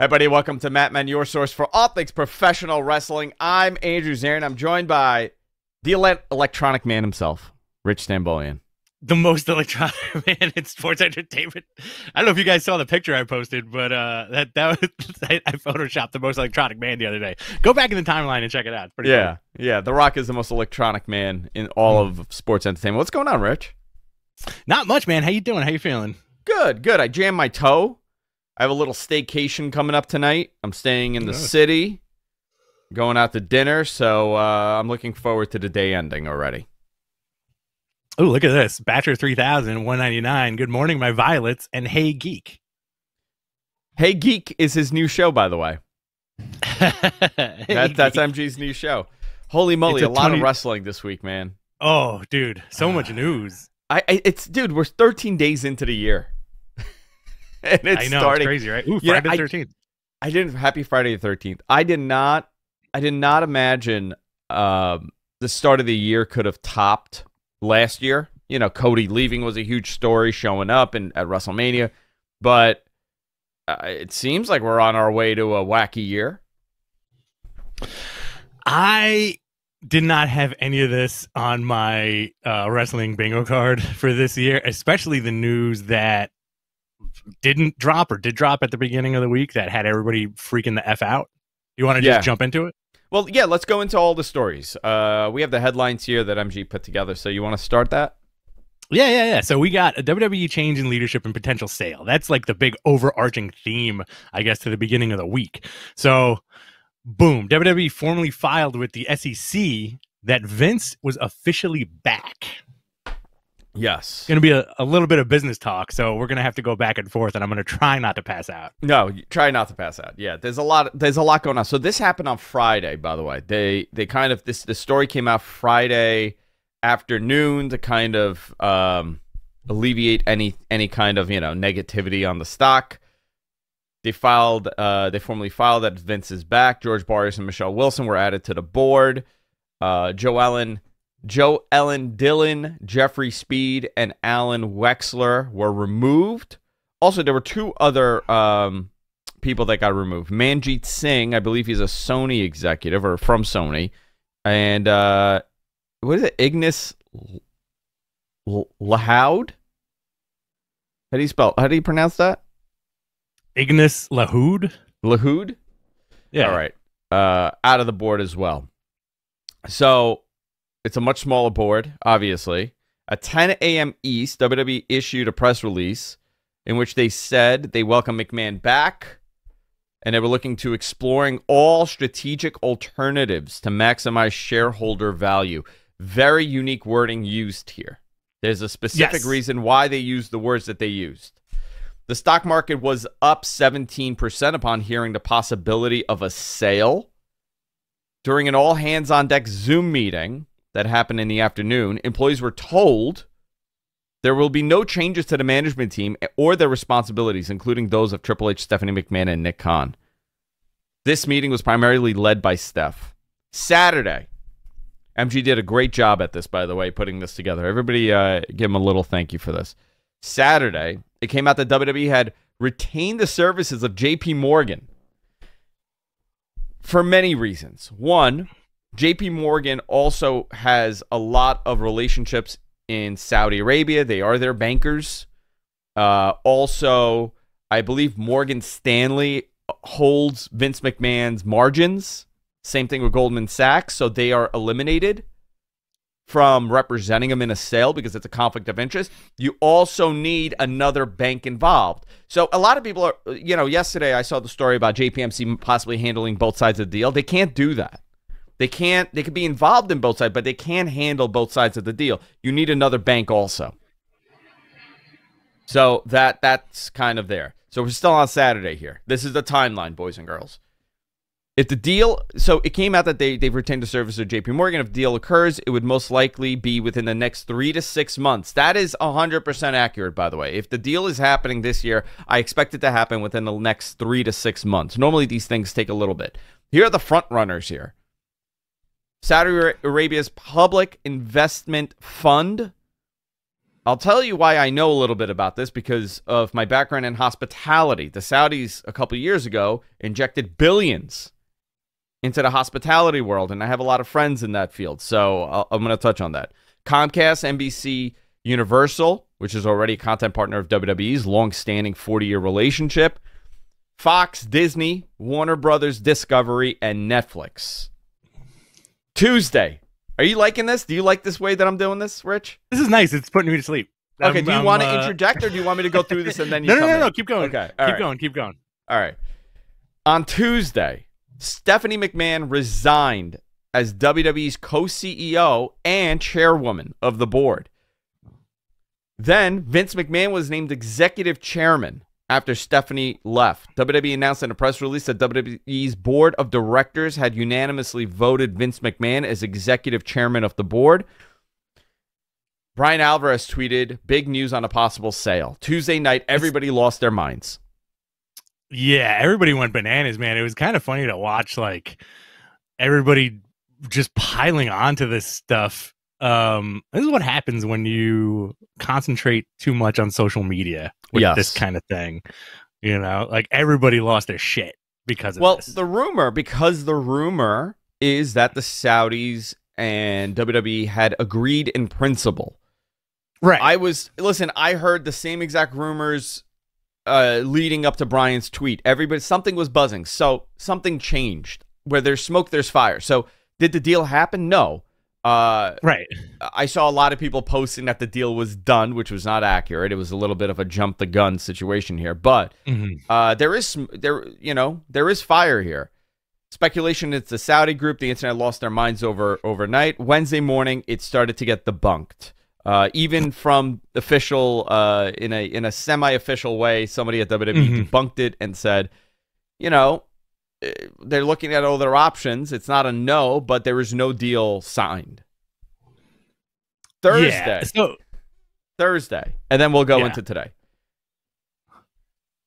Hey, buddy, welcome to Mat Men, your source for all things professional wrestling. I'm Andrew Zarian. I'm joined by the ele- electronic man himself, Rich Stambolian. The most electronic man in sports entertainment. I don't know if you guys saw the picture I posted, but uh, that that was I, I photoshopped the most electronic man the other day. Go back in the timeline and check it out. It's pretty Yeah, yeah. The Rock is the most electronic man in all of sports entertainment. What's going on, Rich? Not much, man. How you doing? How you feeling? Good, good. I jammed my toe. I have a little staycation coming up tonight. I'm staying in the Nice. city, going out to dinner, so uh, I'm looking forward to the day ending already. Oh, look at this. Bachelor 3000, 199. Good morning, my violets, and Hey Geek. Hey Geek is his new show, by the way. Hey That, that's MG's new show. Holy moly, a, a lot of wrestling this week, man. Oh, dude, so much news. I, I it's dude, we're 13 days into the year. and it's I know, starting. it's crazy, right? Ooh, know, Friday the 13th. I didn't happy Friday the 13th. I did not I did not imagine um the start of the year could have topped last year. You know, Cody leaving was a huge story showing up and at WrestleMania, but uh, it seems like we're on our way to a wacky year. I did not have any of this on my uh, wrestling bingo card for this year, especially the news that didn't drop or did drop at the beginning of the week that had everybody freaking the F out. You want to Yeah. just jump into it? Well, yeah, let's go into all the stories. Uh we have the headlines here that MG put together. So you want to start that? Yeah, yeah, yeah. So we got a WWE change in leadership and potential sale. That's like the big overarching theme, I guess, to the beginning of the week. So, boom, WWE formally filed with the SEC that Vince was officially back. Yes. it's going to be a, a little bit of business talk, so we're going to have to go back and forth, and I'm going to try not to pass out. No, try not to pass out. Yeah, there's a lot. There's a lot going on. So this happened on Friday, by the way. They they kind of this the story came out Friday afternoon to kind of um, alleviate any any kind of you know negativity on the stock. They filed. Uh, they formally filed that Vince is back. George Barrios and Michelle Wilson were added to the board. Uh, JoEllen. JoEllen Dillon, Jeffrey Speed, and Alan Wexler were removed. Also, there were two other um, people that got removed. Manjeet Singh, I believe he's a Sony executive or from Sony, and uh, what is it? Ignis Lahoud. How do you spell? How do you pronounce that? Ignis Lahoud? Lahoud. Yeah. All right. Uh, out of the board as well. So it's a much smaller board, obviously. At 10 a.m. East, WWE issued a press release in which they said they welcome McMahon back and they were looking to exploring all strategic alternatives to maximize shareholder value. Very unique wording used here. There's a specific Yes. reason why they used the words that they used. The stock market was up 17% upon hearing the possibility of a sale. During an all hands on deck Zoom meeting that happened in the afternoon, employees were told there will be no changes to the management team or their responsibilities, including those of Triple H, Stephanie McMahon, and Nick Khan. This meeting was primarily led by Steph. Saturday, MG did a great job at this, by the way, putting this together. Everybody, uh, give him a little thank you for this. Saturday, it came out that WWE had retained the services of JP Morgan for many reasons. One, JP Morgan also has a lot of relationships in Saudi Arabia. They are their bankers. Uh, also, I believe Morgan Stanley holds Vince McMahon's margins. Same thing with Goldman Sachs. So they are eliminated from representing him in a sale because it's a conflict of interest. You also need another bank involved. So a lot of people are, you know, yesterday I saw the story about JPMC possibly handling both sides of the deal. They can't do that. They can't, they could be involved in both sides, but they can't handle both sides of the deal. You need another bank also. So that that's kind of there. So we're still on Saturday here. This is the timeline, boys and girls. If the deal, so it came out that they they've retained the service of J.P. Morgan. If the deal occurs, it would most likely be within the next three to six months. That is hundred percent accurate, by the way. If the deal is happening this year, I expect it to happen within the next three to six months. Normally, these things take a little bit. Here are the front runners here. Saudi Arabia's Public Investment Fund I'll tell you why I know a little bit about this because of my background in hospitality. The Saudis, a couple years ago, injected billions into the hospitality world, and I have a lot of friends in that field. So I'll, I'm going to touch on that. Comcast, NBC, Universal, which is already a content partner of WWE's long-standing 40-year relationship, Fox, Disney, Warner Brothers, Discovery, and Netflix. Tuesday. Are you liking this? Do you like this way that I'm doing this, Rich? This is nice. It's putting me to sleep. Okay, I'm- do you I'm, want to uh, interject or do you want me to go through this and then you No, no, no, in? no. Keep going. Okay, keep all right. going. Keep going. All right. On Tuesday, Stephanie McMahon resigned as WWE's co CEO and chairwoman of the board. Then Vince McMahon was named executive chairman after Stephanie left. WWE announced in a press release that WWE's board of directors had unanimously voted Vince McMahon as executive chairman of the board. Bryan Alvarez tweeted big news on a possible sale. Tuesday night, everybody lost their minds. Yeah, everybody went bananas, man. It was kind of funny to watch, like everybody just piling onto this stuff. Um, this is what happens when you concentrate too much on social media with Yes. this kind of thing. You know, like everybody lost their shit because of Well, this. the rumor, because the rumor is that the Saudis and WWE had agreed in principle. right. I was listen. I heard the same exact rumors uh, leading up to Brian's tweet. Everybody, something was buzzing. So something changed. Where there's smoke, there's fire. So did the deal happen? No. Uh, right. I saw a lot of people posting that the deal was done, which was not accurate. It was a little bit of a jump the gun situation here, but Mhm. uh, there is there, you know, there is fire here. Speculation: It's the Saudi group. The internet lost their minds over overnight. Wednesday morning, it started to get debunked. Uh, even from official, uh, in a in a semi-official way, somebody at WWE Mhm. debunked it and said, you know, they're looking at all their options. It's not a no, but there is no deal signed. Thursday. Yeah. So Thursday, and then we'll go Yeah. into today.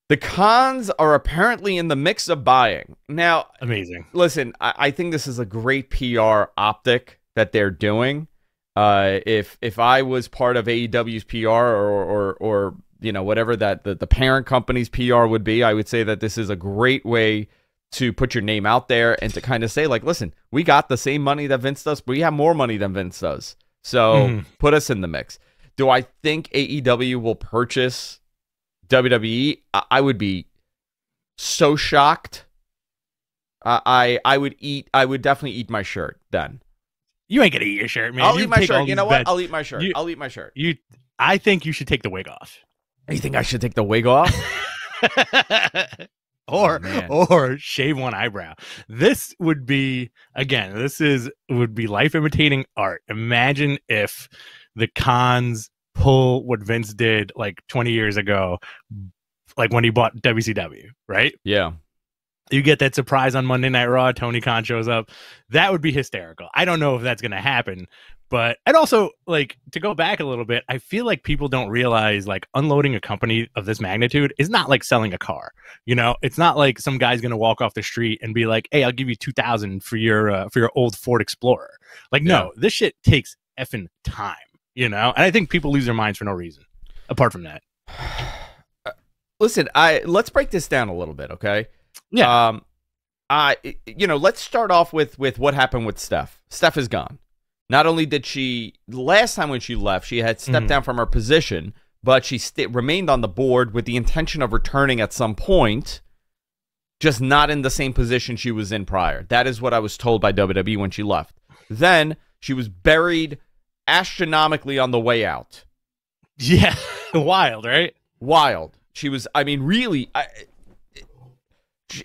The Khans are apparently in the mix of buying. Now, amazing. listen, I, I think this is a great PR optic that they're doing. Uh, if if I was part of AEW's PR or or or you know whatever that the, the parent company's PR would be, I would say that this is a great way to put your name out there and to kind of say like, listen, we got the same money that Vince does, but we have more money than Vince does. So Mhm. put us in the mix. Do I think AEW will purchase WWE? I, I would be so shocked. Uh, I I would eat. I would definitely eat my shirt then. You ain't gonna eat your shirt, man. I'll You eat my shirt. You know what? bets. I'll eat my shirt. You- I'll eat my shirt. You, I think you should take the wig off. You think I should take the wig off? or Oh, or shave one eyebrow. This would be again. This is would be life imitating art. Imagine if the Khans pull what Vince did like 20 years ago, like when he bought WCW, right? yeah. You get that surprise on Monday Night Raw. Tony Khan shows up. That would be hysterical. I don't know if that's going to happen, but and also like to go back a little bit, I feel like people don't realize like unloading a company of this magnitude is not like selling a car. You know, it's not like some guy's going to walk off the street and be like, "Hey, I'll give you two thousand for your uh, for your old Ford Explorer." Like, no, this shit takes effing time. You know, and I think people lose their minds for no reason. Apart from that, Listen, I let's break this down a little bit, okay? Yeah. Um, I you know let's start off with with what happened with Steph. Steph is gone. Not only did she last time when she left, she had stepped Mhm. down from her position, but she sta remained on the board with the intention of returning at some point, just not in the same position she was in prior. That is what I was told by WWE when she left. Then she was buried astronomically on the way out. yeah, wild, right? Wild. She was. I mean, really. I,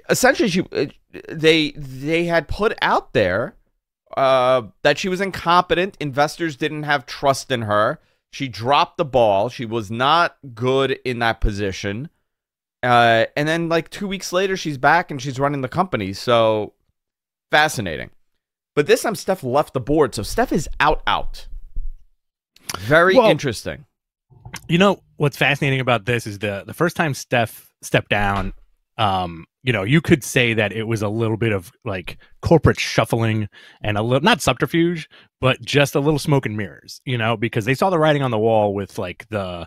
essentially, she uh, they they had put out there uh, that she was incompetent. Investors didn't have trust in her. She dropped the ball. She was not good in that position. Uh, and then, like two weeks later, she's back and she's running the company. So fascinating. But this time, Steph left the board, so Steph is out. Out. Very Well- interesting. You know what's fascinating about this is the the first time Steph stepped down, um, you know, you could say that it was a little bit of like corporate shuffling and a little not subterfuge, but just a little smoke and mirrors, you know, because they saw the writing on the wall with like the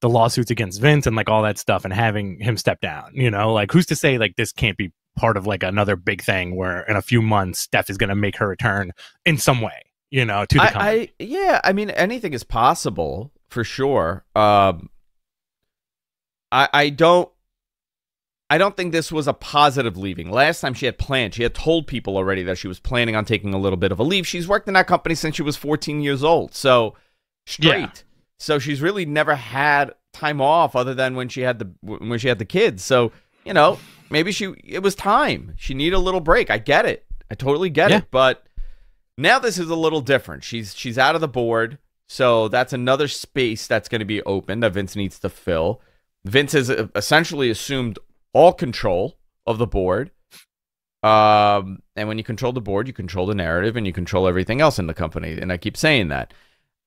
the lawsuits against Vince and like all that stuff and having him step down, you know, like who's to say like this can't be part of like another big thing where in a few months Steph is going to make her return in some way, you know, to the company. I, I yeah, I mean anything is possible for sure. Um, I I don't I don't think this was a positive leaving. Last time she had planned, she had told people already that she was planning on taking a little bit of a leave. She's worked in that company since she was 14 years old, so straight. Yeah. So she's really never had time off other than when she had the when she had the kids. So you know, maybe she it was time. She needed a little break. I get it. I totally get Yeah. it. But now this is a little different. She's she's out of the board, so that's another space that's going to be open that Vince needs to fill. Vince has essentially assumed all control of the board. Um, and when you control the board, you control the narrative and you control everything else in the company. And I keep saying that.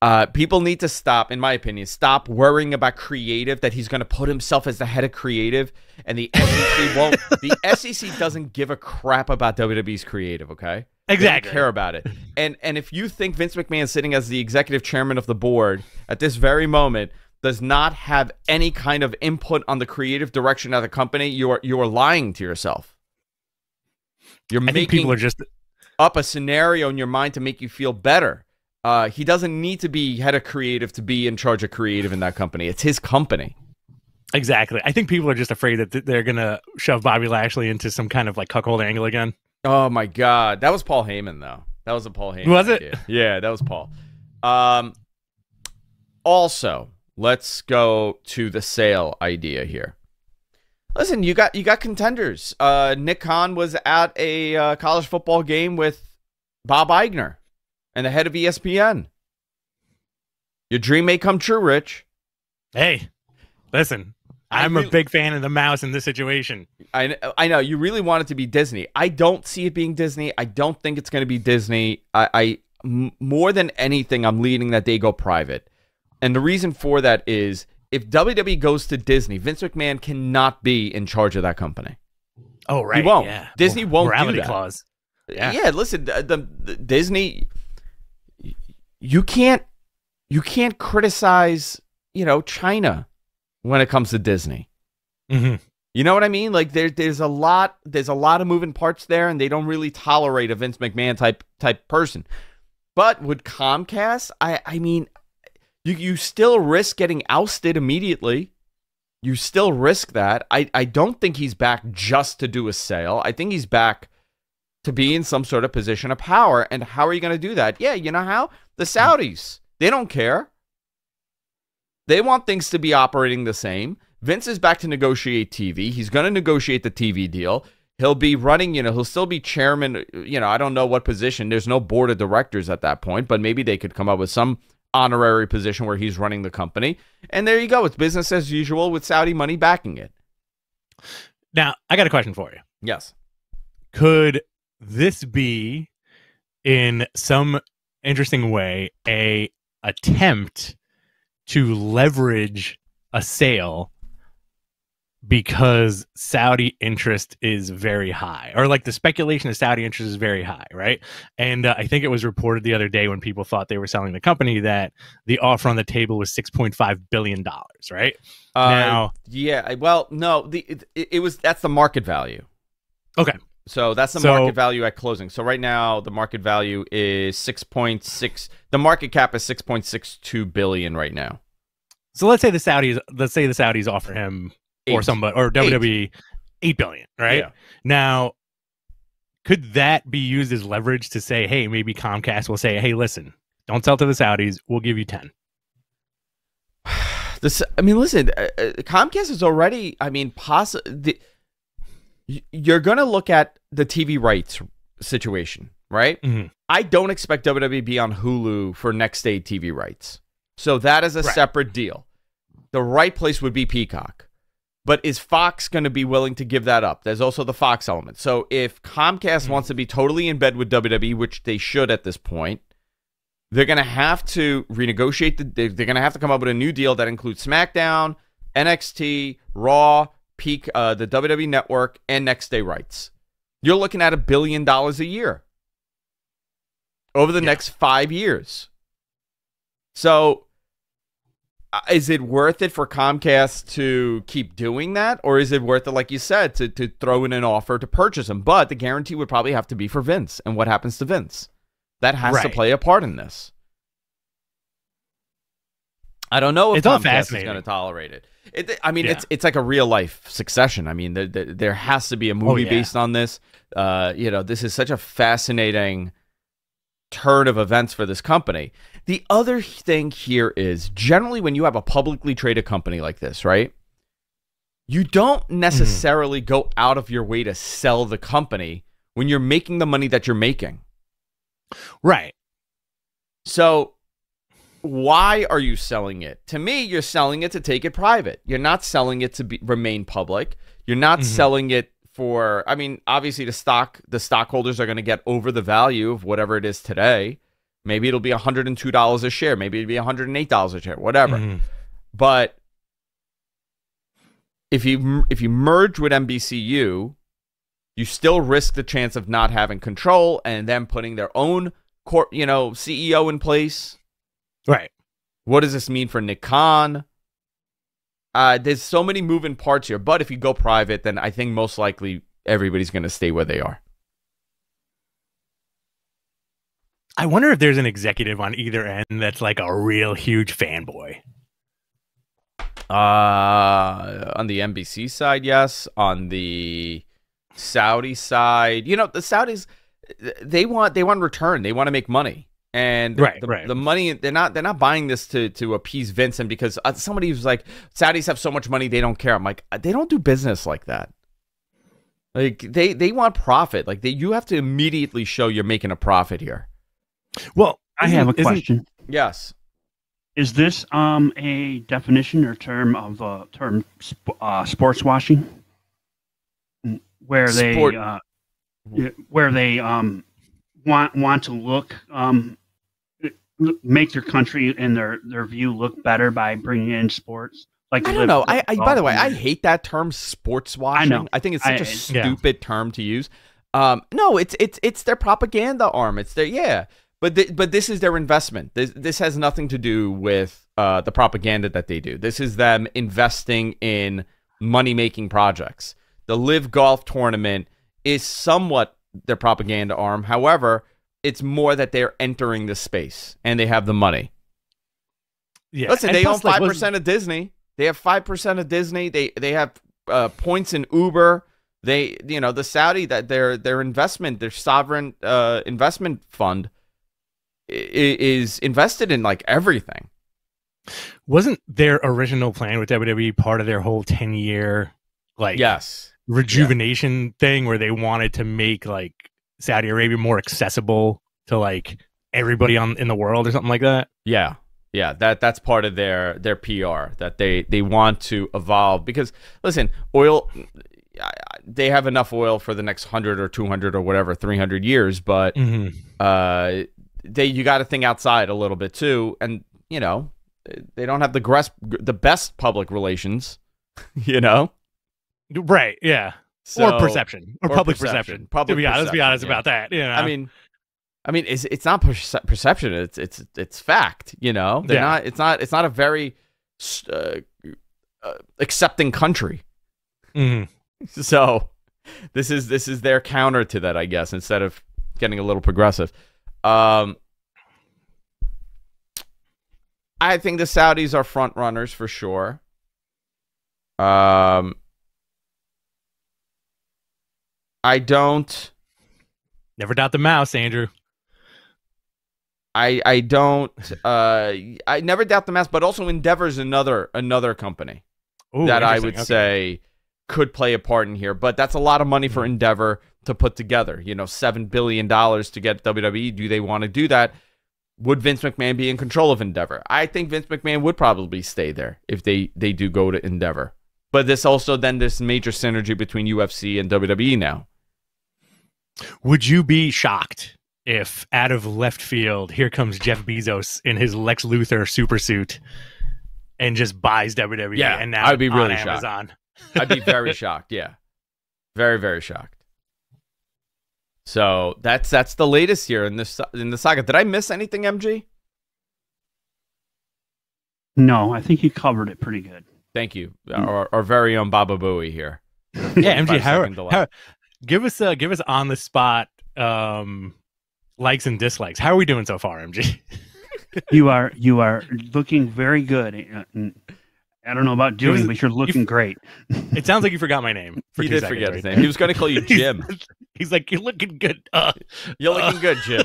Uh, people need to stop, in my opinion, stop worrying about creative, that he's going to put himself as the head of creative. And the SEC won't, the SEC doesn't give a crap about WWE's creative, okay? They don't exactly. care about it. And and if you think Vince McMahon sitting as the executive chairman of the board at this very moment does not have any kind of input on the creative direction of the company, you are you are lying to yourself. You're I making people are just up a scenario in your mind to make you feel better. Uh, he doesn't need to be head of creative to be in charge of creative in that company. It's his company. exactly. I think people are just afraid that th- they're gonna shove Bobby Lashley into some kind of like cuckold angle again. Oh my god, that was Paul Heyman though. That was a Paul Heyman. Was it? idea. Yeah, that was Paul. Um. Also, let's go to the sale idea here. Listen, you got you got contenders. Uh, Nick Khan was at a uh, college football game with Bob Iger and the head of ESPN. Your dream may come true, Rich. Hey, listen, I'm a big fan of the mouse in this situation. I I know you really want it to be Disney. I don't see it being Disney. I don't think it's going to be Disney. I, I m- more than anything, I'm leaning that they go private, and the reason for that is if WWE goes to Disney, Vince McMahon cannot be in charge of that company. Oh right, he won't. Yeah, Disney won't do that. clause. Yeah. Yeah, listen, the, the, Disney, you can't you can't criticize you know China when it comes to Disney. hmm You know what I mean? Like there, there's a lot, there's a lot of moving parts there, and they don't really tolerate a Vince McMahon type type person. But would Comcast, I, I mean, you you still risk getting ousted immediately. You still risk that. I, I don't think he's back just to do a sale. I think he's back to be in some sort of position of power. And how are you going to do that? Yeah, you know how the Saudis they don't care. They want things to be operating the same. Vince is back to negotiate TV. He's going to negotiate the TV deal. He'll be running, you know, he'll still be chairman, you know, I don't know what position. There's no board of directors at that point, but maybe they could come up with some honorary position where he's running the company. And there you go. It's business as usual with Saudi money backing it. Now, I got a question for you. Yes. Could this be, in some interesting way, a attempt to leverage a sale because Saudi interest is very high, or like the speculation of Saudi interest is very high, right? And uh, I think it was reported the other day when people thought they were selling the company that the offer on the table was six point five billion dollars, right? Uh, Now- yeah. Well, no, the it, it was that's the market value. Okay, So that's the So- market value at closing. So right now the market value is 6.6 the market cap is 6.62 billion right now. so let's say the Saudis, let's say the Saudis offer him or Eight. somebody or WWE eight billion, right? Yeah. Now, could that be used as leverage to say, hey, maybe Comcast will say, hey, listen, don't sell to the Saudis, we'll give you ten. This I mean listen, uh, uh, Comcast is already I mean poss- the, you're going to look at the TV rights situation, right? Mhm. I don't expect WWE to be on Hulu for next day TV rights. So that is a Right. separate deal. The right place would be Peacock. But is Fox going to be willing to give that up? There's also the Fox element. So if Comcast wants to be totally in bed with WWE, which they should at this point, they're going to have to renegotiate the they're, they're going to have to come up with a new deal that includes SmackDown, NXT, Raw, peak uh, the WWE Network and Next Day rights. You're looking at a billion dollars a year over the Yeah. next five years. So, is it worth it for Comcast to keep doing that, or is it worth it, like you said, to to throw in an offer to purchase them? But the guarantee would probably have to be for Vince, and what happens to Vince? That has to play a part in this. I don't know if It's Comcast is going to tolerate it. it. I mean, Yeah. it's it's like a real life succession. I mean, there, there, there has to be a movie yeah. based on this. Uh, you know, this is such a fascinating turn of events for this company. The other thing here is generally when you have a publicly traded company like this, right? You don't necessarily go out of your way to sell the company when you're making the money that you're making. Right. So why are you selling it? To me, you're selling it to take it private. You're not selling it to be, remain public. You're not Mhm. selling it for I mean, obviously the stock the stockholders are going to get over the value of whatever it is today. Maybe it'll be $102 a share, maybe it'll be $108 a share, whatever. Mhm. But if you if you merge with NBCU, you still risk the chance of not having control and them putting their own court, you know, CEO in place. Right. What does this mean for Nick Khan? Uh, there's so many moving parts here, but if you go private, then I think most likely everybody's going to stay where they are. I wonder if there's an executive on either end that's like a real huge fanboy. Uh, on the NBC side, yes. On the Saudi side, you know, the Saudis they want they want return. They want to make money. And Right, the, right. the money they're not they're not buying this to to appease Vincent because uh, somebody who's like Saudis have so much money they don't care. I'm like they don't do business like that. Like they they want profit. Like they you have to immediately show you're making a profit here. Well, I have a question. Yes. Is this um a definition or term of uh, term sp- uh, sports washing, Mm, where they uh, where they um want want to look um l- make their country and their their view look better by bringing in sports? Like I don't know. I, I by the way, I hate that term sports washing. know. I think it's such I- a Yeah. stupid term to use. Um, no, it's it's it's their propaganda arm. It's their yeah. But th- but this is their investment. This this has nothing to do with uh, the propaganda that they do. This is them investing in money making projects. The Live Golf Tournament is somewhat their propaganda arm. However, it's more that they're entering the space and they have the money. Yeah. Listen, and they plus, own five wasn't- percent of Disney. They have five percent of Disney. They they have uh, points in Uber. They you know the Saudi that their their investment their sovereign uh, investment fund is invested in like everything. Wasn't their original plan with WWE part of their whole 10 year like Yes. rejuvenation thing where they wanted to make like Saudi Arabia more accessible to like everybody on in the world or something like that? Yeah. Yeah, that that's part of their their PR that they they want to evolve because listen, oil they have enough oil for the next 100 or 200 or whatever 300 years, but Mm-hmm. uh, they you got to think outside a little bit too, and you know they don't have the gres- the best public relations, you know. Right. Yeah. So, or perception or, or public perception. perception. Public to be honest, be honest yeah. about that. You know? I mean, I mean, it's it's not perce- perception. It's it's it's fact. You know, they're Yeah. not. It's not. It's not a very uh, uh, accepting country. Mhm. So this is this is their counter to that, I guess. Instead of getting a little progressive, um, I think the Saudis are front runners for sure. Um, I don't. never doubt the mouse, Andrew. I I don't. Uh, I never doubt the mouse, but also Endeavor's another another company Ooh, that I would Okay. say could play a part in here. But that's a lot of money for Mhm. Endeavor to put together. You know, seven billion dollars to get WWE. Do they want to do that? Would Vince McMahon be in control of Endeavor? I think Vince McMahon would probably stay there if they they do go to Endeavor. But this also then this major synergy between UFC and WWE now. Would you be shocked if out of left field here comes Jeff Bezos in his Lex Luthor super suit and just buys WWE Yeah, and now I'd be on really shocked. Amazon? I'd be very shocked. Yeah, very very shocked. So that's that's the latest here in this in the saga. Did I miss anything, MG? No, I think you covered it pretty good. Thank you, mm. our, our very own Baba Booey here. yeah, MG, how, second delay. how, give us uh, give us on the spot um, likes and dislikes. How are we doing so far, MG? You are you are looking very good. uh, I don't know about doing, was- but you're looking great. it sounds like you forgot my name. For he did seconds forget right his name. He was going to call you Jim. He's like, you're looking good. Uh, You're looking good, Jim.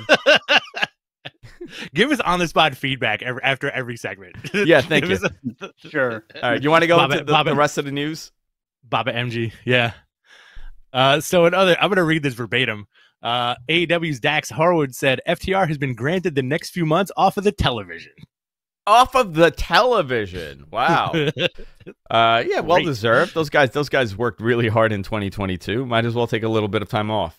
give us on the spot feedback every, after every segment. Yeah, thank Give you. a- Sure. All right, you want to go Bob- into the, Bob- the rest of the news? Baba MG. Yeah. Uh, so another, I'm going to read this verbatim. Uh, AEW's Dax Harwood said FTR has been granted the next few months off of the television. Off of the television. Wow. Uh, yeah, well Great. deserved. Those guys, those guys worked really hard in 2022. Might as well take a little bit of time off.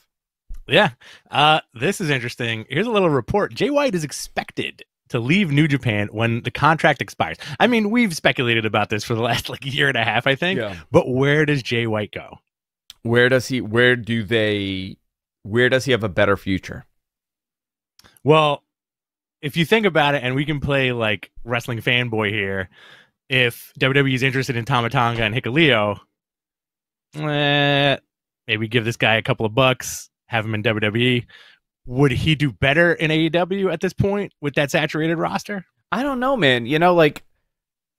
yeah. Uh, this is interesting. Here's a little report. Jay White is expected to leave New Japan when the contract expires. I mean, we've speculated about this for the last like year and a half, I think. Yeah. But where does Jay White go? Where does he? Where do they? Where does he have a better future? Well, if you think about it, and we can play like wrestling fanboy here, if WWE is interested in Tama Tonga and Hikuleo, eh, maybe give this guy a couple of bucks, have him in WWE. Would he do better in AEW at this point with that saturated roster? I don't know, man. You know, like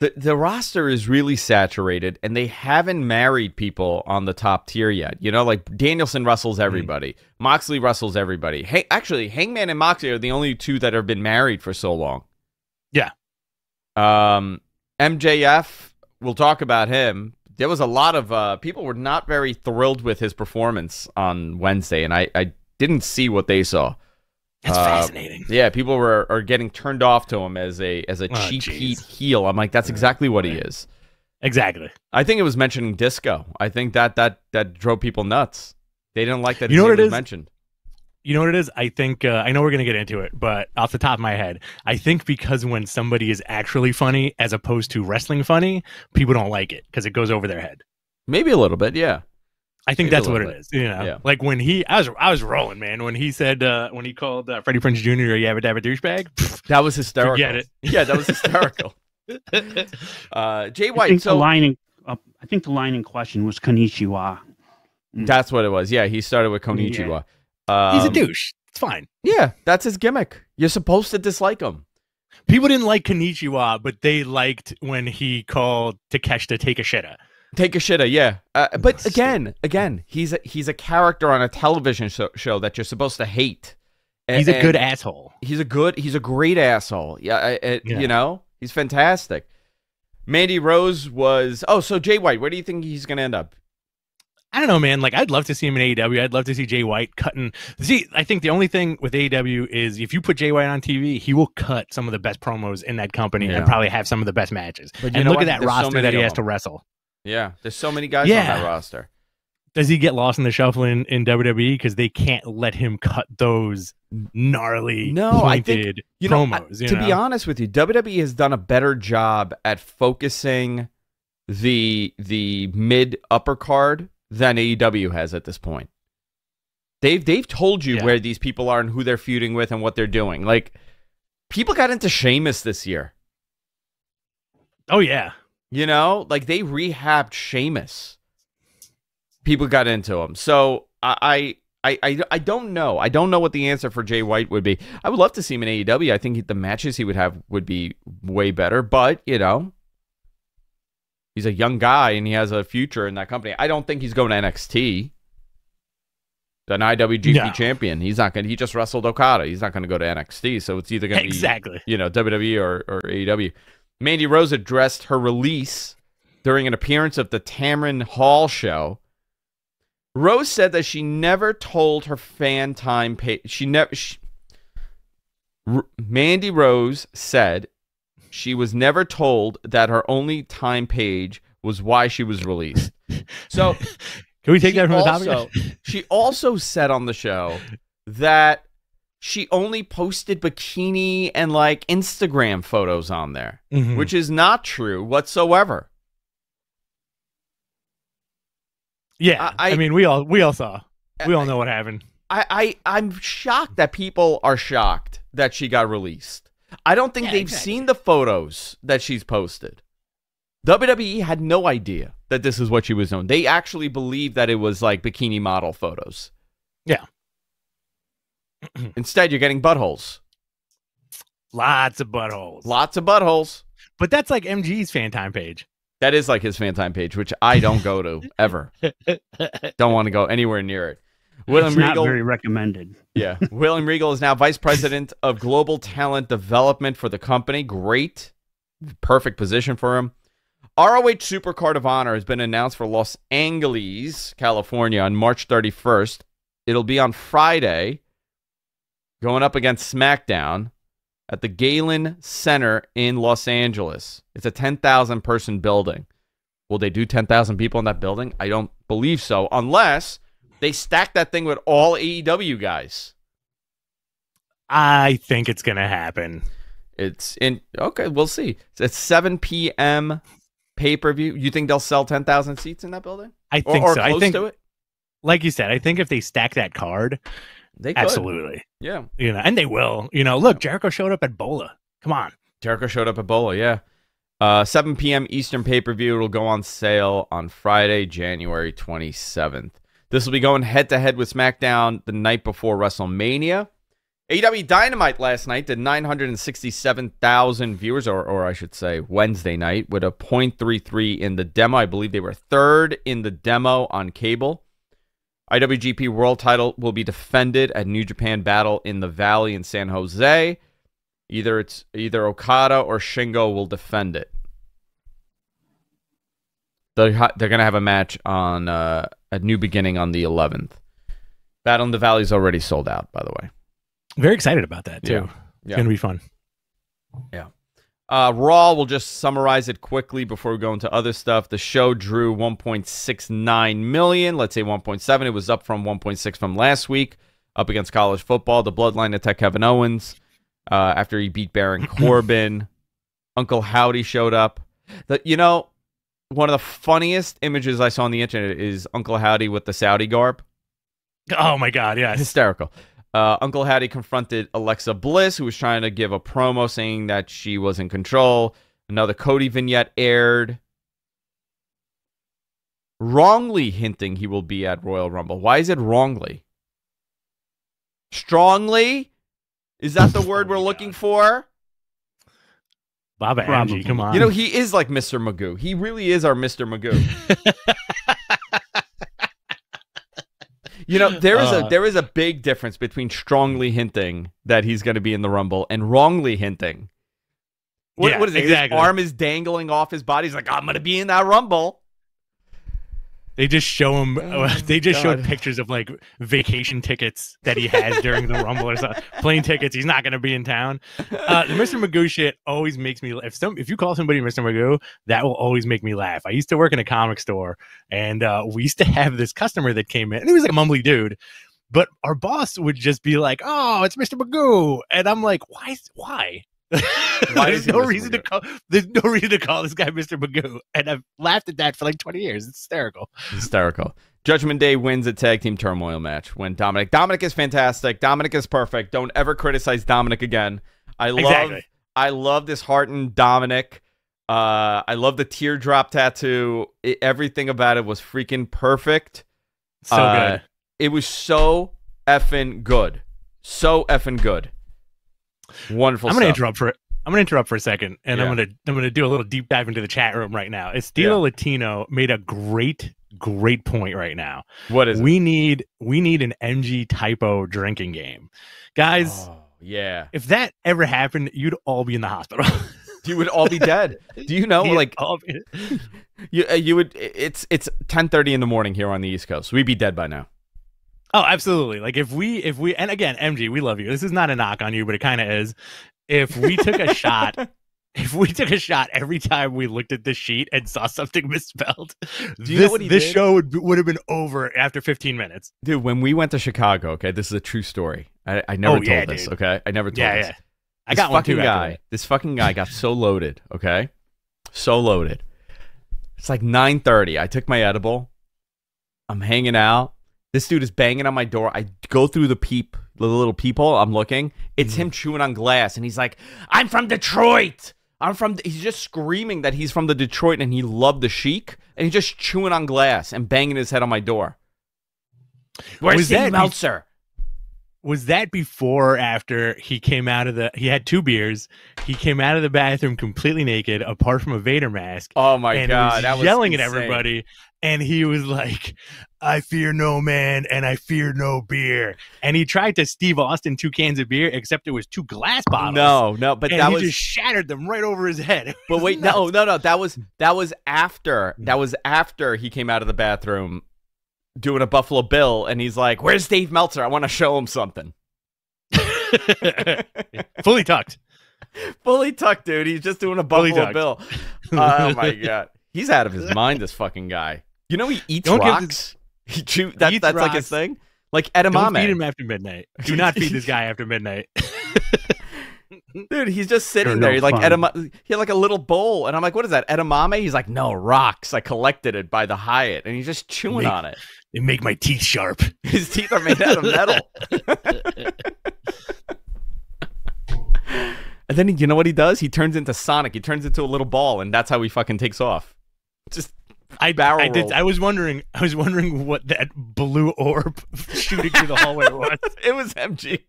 the the roster is really saturated, and they haven't married people on the top tier yet. You know, like Danielson wrestles everybody, Moxley wrestles everybody. Hey, actually, Hangman and Moxley are the only two that have been married for so long. Yeah. Um, MJF, we'll talk about him. There was a lot of uh, people were not very thrilled with his performance on Wednesday, and I, I didn't see what they saw. That's Uh, fascinating. Yeah, people were are getting turned off to him as a as a Oh, cheap jeez. heat heel. I'm like, that's exactly what he is. Exactly. I think it was mentioning disco. I think that that that drove people nuts. They didn't like that. You know what it was is? Mentioned. You know what it is? I think uh, I know we're gonna get into it, but off the top of my head, I think because when somebody is actually funny as opposed to wrestling funny, people don't like it because it goes over their head. Maybe a little bit. Yeah. I think Maybe that's what little it is. You know, Yeah. like when he, I was, I was rolling, man. When he said, uh, when he called uh, Freddie Prinze Jr. a yabba dabba douchebag. pfft, That was hysterical. Forget it. Yeah, that was hysterical. uh, Jay I White. think the So line in, uh, I think the line in question was Konnichiwa. that's what it was. Yeah, he started with Konnichiwa. Um, He's a douche. It's fine. Yeah, that's his gimmick. You're supposed to dislike him. People didn't like Konnichiwa, but they liked when he called Takeshita take a shitta. Take a shitta, yeah. Uh, but again, again, he's a, he's a character on a television show, show that you're supposed to hate. A- He's a good asshole. He's a good. He's a great asshole. Yeah, I, I- Yeah. you know, he's fantastic. Mandy Rose was. Oh, so Jay White. Where do you think he's gonna end up? I don't know, man. Like, I'd love to see him in AEW. I'd love to see Jay White cutting. See, I think the only thing with AEW is if you put Jay White on TV, he will cut some of the best promos in that company Yeah. and probably have some of the best matches. But and look what? at that There's roster many that he has to wrestle. Yeah, there's so many guys on that roster. Does he get lost in the shuffle in, in WWE because they can't let him cut those gnarly, No, I think- pointed You know, promos? you to know? be honest with you, WWE has done a better job at focusing the the mid upper card than AEW has at this point. They've they've told you Yeah. where these people are and who they're feuding with and what they're doing. Like people got into Sheamus this year. oh yeah, You know, like they rehabbed Sheamus. People got into him. So I, I, I, I don't know. I don't know what the answer for Jay White would be. I would love to see him in AEW. I think the matches he would have would be way better. But you know, he's a young guy and he has a future in that company. I don't think he's going to NXT. An IWGP No. champion. He's not going. to He just wrestled Okada. He's not going to go to NXT. So it's either going to be exactly. you know, WWE or, or AEW. Mandy Rose addressed her release during an appearance of the Tamron Hall show. Rose said that she never told her FanTime page. She never. She, R- Mandy Rose said she was never told that her only time page was why she was released. So Can we take that from the top also- she also said on the show that she only posted bikini and like Instagram photos on there, Mhm. which is not true whatsoever. Yeah, I- I, mean, we all we all saw. We all know what happened. I, I I'm shocked that people are shocked that she got released. I don't think Yeah, they've exactly. seen the photos that she's posted. WWE had no idea that this is what she was doing. They actually believed that it was like bikini model photos. Yeah. Instead, you're getting buttholes. Lots of buttholes. Lots of buttholes. But that's like MG's FanTime page. That is like his FanTime page, which I don't go to ever. Don't want to go anywhere near it. William it's not Regal, very recommended. yeah. William Regal is now vice president of global talent development for the company. Great, perfect position for him. ROH Supercard of Honor has been announced for Los Angeles, California, on March 31st. It'll be on Friday, going up against SmackDown at the Galen Center in Los Angeles. It's a 10,000 person building. Will they do 10,000 people in that building? I don't believe so, unless they stack that thing with all AEW guys. I think it's gonna happen. It's in okay, we'll see. It's at 7 p.m. pay per view. You think they'll sell 10,000 seats in that building? I Or, think or so. close I think, to it? like you said, I think if they stack that card, They could. absolutely, Yeah. you know, and they will. You know, look, Jericho showed up at Bola. Come on. Jericho showed up at Bola, yeah. Uh, 7 p.m. Eastern pay per view. It'll go on sale on Friday, January 27th. This will be going head to head with SmackDown the night before WrestleMania. AEW Dynamite last night did 967,000 viewers, or, or I should say Wednesday night, with a .33 in the demo. I believe they were third in the demo on cable. IWGP World Title will be defended at New Japan Battle in the Valley in San Jose. Either it's either Okada or Shingo will defend it. They're they're gonna have a match on uh, a new beginning on the 11th. Battle in the Valley is already sold out, by the way. Very excited about that too. Yeah. It's Yeah. gonna be fun. Uh, Raw, we'll just summarize it quickly before we go into other stuff. The show drew 1.69 million, let's say 1.7. It was up from 1.6 from last week, up against college football. The Bloodline attacked Kevin Owens uh, after he beat Baron Corbin. Uncle Howdy showed up. The, you know, one of the funniest images I saw on the internet is Uncle Howdy with the Saudi garb. Oh my god, yeah, Hysterical. Uh, Uncle Howdy confronted Alexa Bliss, who was trying to give a promo saying that she was in control. Another Cody vignette aired, wrongly hinting he will be at Royal Rumble. Why is it wrongly? Strongly? Is that the word we're looking for? Baba Probably. MG, come on. You know, he is like Mr. Magoo. He really is our Mr. Magoo. You know, there is a Uh. there is a big difference between strongly hinting that he's going to be in the Rumble and wrongly hinting. What, Yeah, what is it? exactly. His arm is dangling off his body. He's like, I'm going to be in that Rumble. They just show him. Oh, they just showed God. pictures of like vacation tickets that he has during the Rumble or something. Plane tickets. He's not going to be in town. Uh, the Mr. Magoo shit always makes me. If some, if you call somebody Mr. Magoo, that will always make me laugh. I used to work in a comic store, and uh, we used to have this customer that came in, and he was like a mumbly dude. But our boss would just be like, "Oh, it's Mr. Magoo," and I'm like, "Why? Why?" Why there's no Mr. reason to call. There's no reason to call this guy Mr. Magoo, and I've laughed at that for like 20 years. It's hysterical. Hysterical. Judgment Day wins a tag team turmoil match when Dominic. Dominic is fantastic. Dominic is perfect. Don't ever criticize Dominic again. I love Exactly. I love this Harton Dominic. Uh, I love the teardrop tattoo. It, everything about it was freaking perfect. So Uh, good. It was so effing good. So effing good. Wonderful I'm gonna interrupt for I'm gonna interrupt for a second, and I'm gonna I'm gonna do a little deep dive into the chat room right now. Estilo Latino made a great great point right now. What is it? We need we need an MG typo drinking game, guys. Oh, yeah. If that ever happened, you'd all be in the hospital. You would all be dead. Do you know You'd like you uh, you would it's it's 10:30 in the morning here on the East Coast. We'd be dead by now. Oh, absolutely. Like if we if we and again, MG, we love you. This is not a knock on you, but it kind of is. If we took a shot, if we took a shot every time we looked at the sheet and saw something misspelled, Do you know this, what this did? show would would have been over after 15 minutes. Dude, when we went to Chicago, okay, this is a true story. I, I never Oh, told yeah, this, dude. okay? I never told Yeah, this. yeah. I This got one fucking too. guy. Guy. This fucking guy got so loaded, okay? So loaded. It's like 9:30. I took my edible. I'm hanging out. This dude is banging on my door. I go through the peep, the little peephole. I'm looking. It's him mm. chewing on glass, and he's like, "I'm from Detroit. I'm from." He's just screaming that he's from the Detroit, and he loved the Chic, and he's just chewing on glass and banging his head on my door. Where's Was that Meltzer? Was that before or after he came out of the? He had two beers. He came out of the bathroom completely naked, apart from a Vader mask, Oh my god, was that was yelling at everybody. And he was like, "I fear no man, and I fear no beer." And he tried to Steve Austin two cans of beer, except it was two glass bottles. No, no, but and that he was just shattered them right over his head. But wait, no, no, no. That was that was after that was after he came out of the bathroom doing a Buffalo Bill, and he's like, "Where's Dave Meltzer? I want to show him something." fully tucked. Fully tucked, dude. He's just doing a Buffalo. Bill. Oh my god, he's out of his mind. This fucking guy. You know he eats Don't rocks. He chew. That, eats that's like his thing. Like edamame. Don't feed him after midnight. Do not feed this guy after midnight. dude. He's just sitting You're there. He's like fun. edamame. He had like a little bowl, and I'm like, "What is that? Edamame?" He's like, "No, rocks. I collected it by the Hyatt," and he's just chewing Make- on it. They make my teeth sharp. His teeth are made out of metal. and then you know what he does? He turns into Sonic. He turns into a little ball, and that's how he fucking takes off. Just I Barrel I did. I was wondering. I was wondering what that blue orb shooting through the hallway was. it was MG.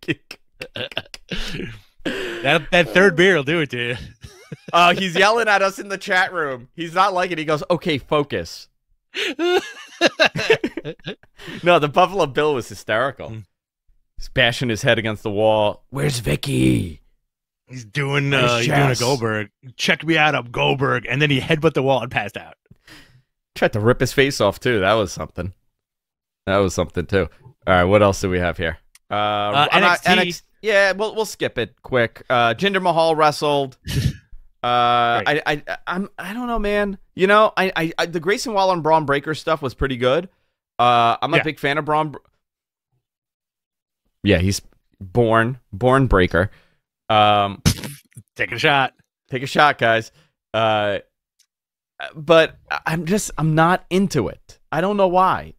That that third beer will do it to you. Uh, he's yelling at us in the chat room. He's not liking it. He goes, "Okay, focus." No, the Buffalo Bill was hysterical. Mm. He's bashing his head against the wall. Where's Vicky? He's doing. Uh, he's doing a. Goldberg. Check me out, up Goldberg, and then he headbutt the wall and passed out. Tried to rip his face off too. That was something. That was something too. All right, what else do we have here? Uh, I'm not- NXT. yeah, we'll we'll skip it quick. Uh, Jinder Mahal wrestled. Uh, I, I I'm I don't know, man. You know, I, I, I the Grayson Waller and Bron Breakker stuff was pretty good. Uh, I'm a Yeah. big fan of Bron. Yeah, he's born born breaker. Um, Take a shot. take a shot, guys. Uh, but I'm just I'm not into it. I don't know why.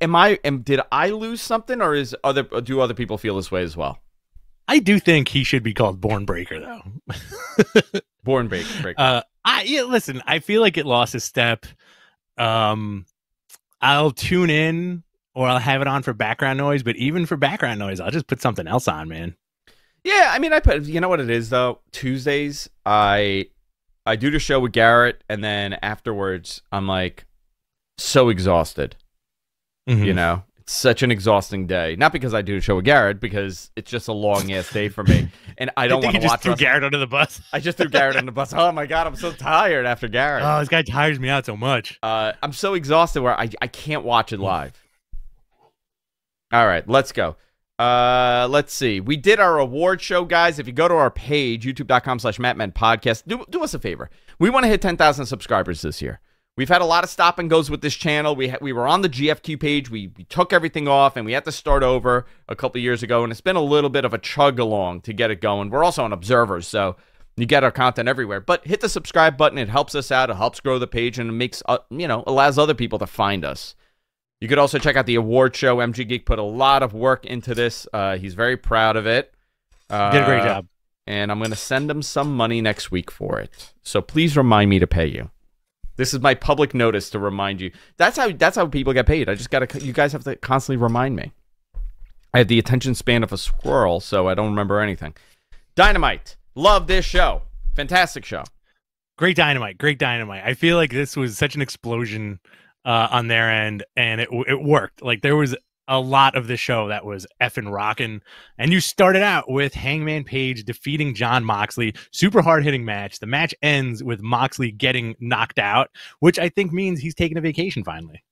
Am I? Am did I lose something, or is other do other people feel this way as well? I do think he should be called Born Breaker, though. Born break, breaker. Uh, I yeah, listen, I feel like it lost a step. Um, I'll tune in or I'll have it on for background noise, but even for background noise, I'll just put something else on, man. yeah, I mean, I put. You know what it is though. Tuesdays, I I do the show with Garrett, and then afterwards, I'm like so exhausted. Mm-hmm. You know, it's such an exhausting day. Not because I do the show with Garrett, because it's just a long ass day for me, and I don't want you to just watch. threw wrestling. Garrett under the bus. I just threw Garrett under the bus. Oh my god, I'm so tired after Garrett. Oh, this guy tires me out so much. Uh, I'm so exhausted where I, I can't watch it live. All right, let's go. Uh, let's see. We did our award show, guys. If you go to our page, youtube.com slash Podcast, do, do us a favor. We want to hit 10,000 subscribers this year. We've had a lot of stop and goes with this channel. We ha- we were on the GFQ page. We, we took everything off and we had to start over a couple years ago. And it's been a little bit of a chug along to get it going. We're also on Observers, so you get our content everywhere. But hit the subscribe button. It helps us out. It helps grow the page and it makes uh, you know allows other people to find us. You could also check out the award show. MG Geek put a lot of work into this. Uh, he's very proud of it. Uh, Did a great job. And I'm going to send him some money next week for it. So please remind me to pay you. This is my public notice to remind you. That's how that's how people get paid. I just got to you guys have to constantly remind me. I have the attention span of a squirrel, so I don't remember anything. Dynamite. Love this show. Fantastic show. Great dynamite. Great dynamite. I feel like this was such an explosion uh, on their end, and it it worked. Like there was a lot of the show that was effing rocking. And you started out with Hangman Page defeating Jon Moxley. Super hard hitting match. The match ends with Moxley getting knocked out, which I think means he's taking a vacation finally.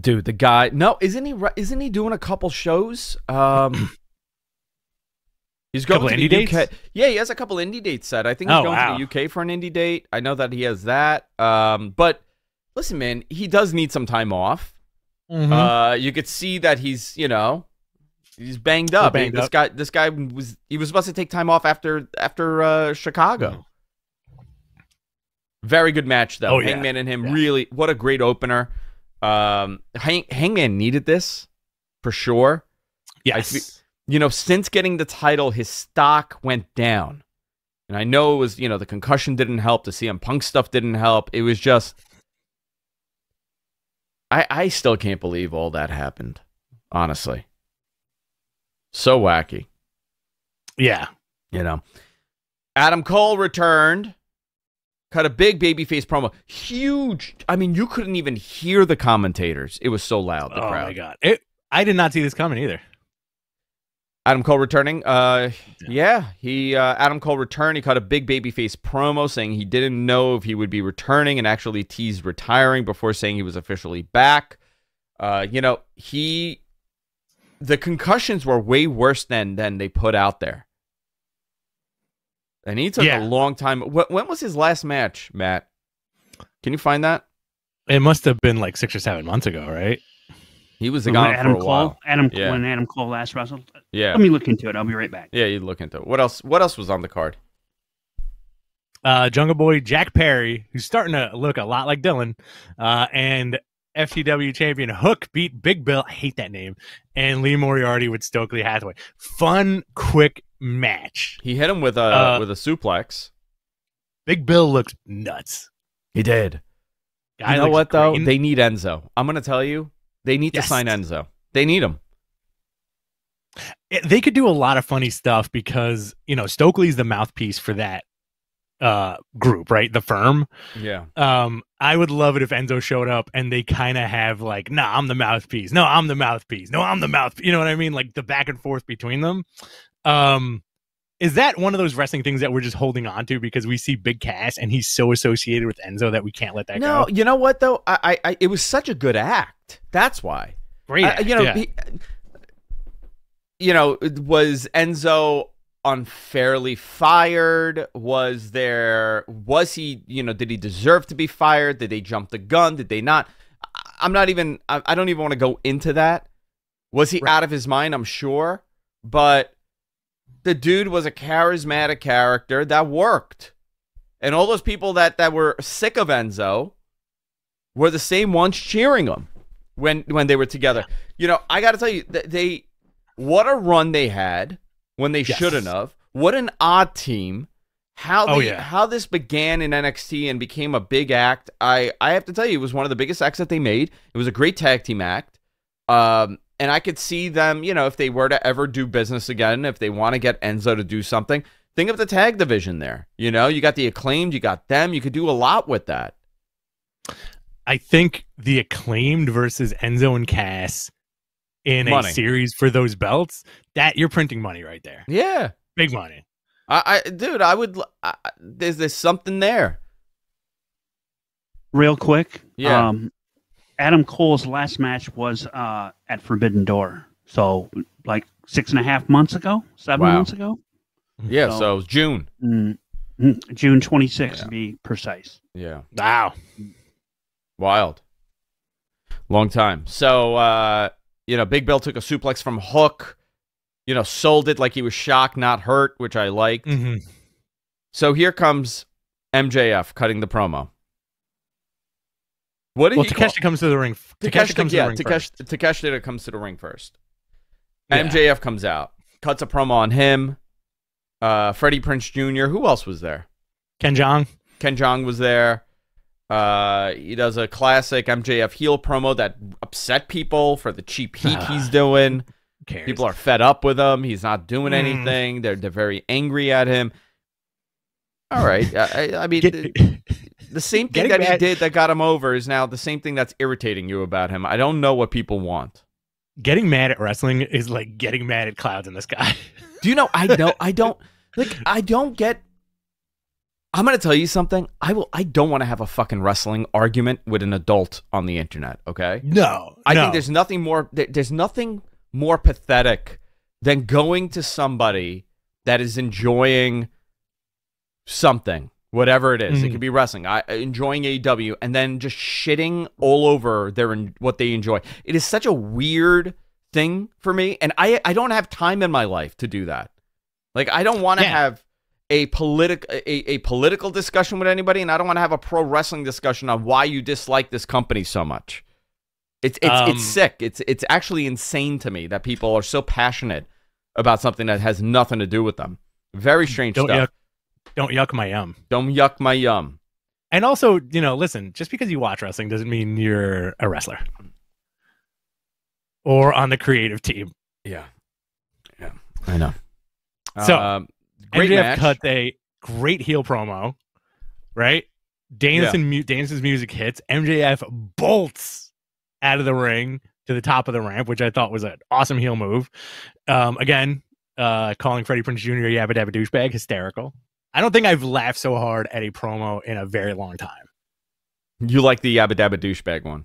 Dude, the guy. No, isn't he? Isn't he doing a couple shows? Um, he's going Couple to the indie UK. Yeah, he has a couple indie dates set. I think he's Oh, going wow. to the UK for an indie date. I know that he has that. Um, but listen, man, he does need some time off. Uh, you could see that he's, you know, he's banged up. banged this up. guy, this guy was he was supposed to take time off after after uh, Chicago. Very good match though. Oh, yeah. Hangman and him Yeah. really what a great opener. Um, Hang- Hangman needed this for sure. Yes. fe- You know, since getting the title, his stock went down. And I know it was, you know, the concussion didn't help, the CM Punk stuff didn't help. It was just I I still can't believe all that happened. Honestly. So wacky. yeah. You know, Adam Cole returned, cut a big babyface promo. Huge. I mean, you couldn't even hear the commentators. It was so loud. The oh crowd. my god. It, I did not see this coming either. Adam Cole returning. Uh, yeah, he uh, Adam Cole returned. He caught a big babyface promo saying he didn't know if he would be returning, and actually teased retiring before saying he was officially back. Uh, you know, he the concussions were way worse than than they put out there, and he took Yeah. a long time. Wh- when was his last match, Matt? Can you find that? It must have been like six or seven months ago, right? He was When gone Adam for a Cole, while. Adam Yeah. when Adam Cole last wrestled. Yeah, Let me look into it. I'll be right back. yeah. You look into it. What else? What else was on the card? Uh, Jungle Boy Jack Perry, who's starting to look a lot like Dylan, uh, and FTW champion Hook beat Big Bill. I hate that name. And Lee Moriarty with Stokely Hathaway. Fun, quick match. He hit him with a Uh, with a suplex. Big Bill looks nuts. He did. Guy you know looks what though? They need Enzo. I'm gonna tell you, they need Yes. to sign Enzo. They need him. they could do a lot of funny stuff because you know Stokely's the mouthpiece for that uh group, right? The firm. Yeah. Um, I would love it if Enzo showed up and they kind of have like, nah, I'm the mouthpiece. No, I'm the mouthpiece. No, I'm the mouth. You know what I mean? Like the back and forth between them. Um, is that one of those wrestling things that we're just holding on to because we see Big Cass and he's so associated with Enzo that we can't let that No, go? No, you know what though? I, I, I, it was such a good act. That's why. Great, I- you know, yeah. he- you know, was Enzo unfairly fired? Was there? Was he? You know, did he deserve to be fired? Did they jump the gun? Did they not? I'm not even. I, I don't even want to go into that. Was he Right. out of his mind? I'm sure, but the dude was a charismatic character that worked, and all those people that that were sick of Enzo were the same ones cheering him when when they were together. You know, I got to tell you, th- they what a run they had when they Yes. shouldn't have. What an odd team. How Oh, yeah. how this began in NXT and became a big act. I I have to tell you, it was one of the biggest acts that they made. It was a great tag team act. Um, and I could see them, you know, if they were to ever do business again, if they want to get Enzo to do something, think of the tag division there. You know, you got the acclaimed, you got them. You could do a lot with that. I think the acclaimed versus Enzo and Cass in Money. a series for those belts, that you're printing money right there. Yeah. Big money. I, I dude, I would. l- I, I- there's there's something there. Real quick. Yeah. Um, Adam Cole's last match was uh, at Forbidden Door. So like six and a half months ago, seven Wow. months ago, Yeah. So- So, it was June. mm, mm, June 26th Yeah. to be precise. Yeah. Wow. Wild. Long time. So uh, you know, Big Bill took a suplex from Hook. You know, sold it like he was shocked, not hurt, which I liked. hmm So here comes MJF cutting the promo. What did Well, Takeshi comes to the ring. Takeshi comes yeah, to the ring Takeshi, first. Takeshi comes to the ring first. Yeah. MJF comes out, cuts a promo on him. Uh, Freddie Prinze Jr. Who else was there? Ken Jeong. Ken Jeong was there. Uh, he does a classic MJF heel promo that upset people for the cheap heat he's doing. Cares? People are fed up with him. He's not doing Mm. anything. They're they're very angry at him. All right, I, I- I mean, Get- the, same thing that he did that got him over is now the same thing that's irritating you about him. I don't know what people want. getting mad at wrestling is like getting mad at clouds in the sky. Do you know? I know. I don't like. I don't get. I'm gonna tell you something. I will. I don't want to have a fucking wrestling argument with an adult on the internet. Okay. no, I no. think there's nothing more. there- There's nothing more pathetic than going to somebody that is enjoying something, whatever it is. It Mhm. could be wrestling, I, enjoying AEW, and then just shitting all over their what they enjoy. It is such a weird thing for me, and I I don't have time in my life to do that. Like I don't want to Yeah. have a politic a, a political discussion with anybody, and I don't want to have a pro wrestling discussion on why you dislike this company so much. It's it's Um, it's sick. It's it's actually insane to me that people are so passionate about something that has nothing to do with them. Very strange stuff. Don't yuck my yum. Don't yuck my yum. And also, you know, listen, just because you watch wrestling doesn't mean you're a wrestler or on the creative team. Yeah, yeah, I know. So, um, great MJF match. cut a great heel promo, right? Danielson, mu- Danielson's music hits. MJF bolts out of the ring to the top of the ramp, which I thought was an awesome heel move. Um, again, uh, calling Freddie Prinze Jr. Yabba Dabba douchebag, hysterical. I don't think I've laughed so hard at a promo in a very long time. You like the Yabba Dabba douchebag one?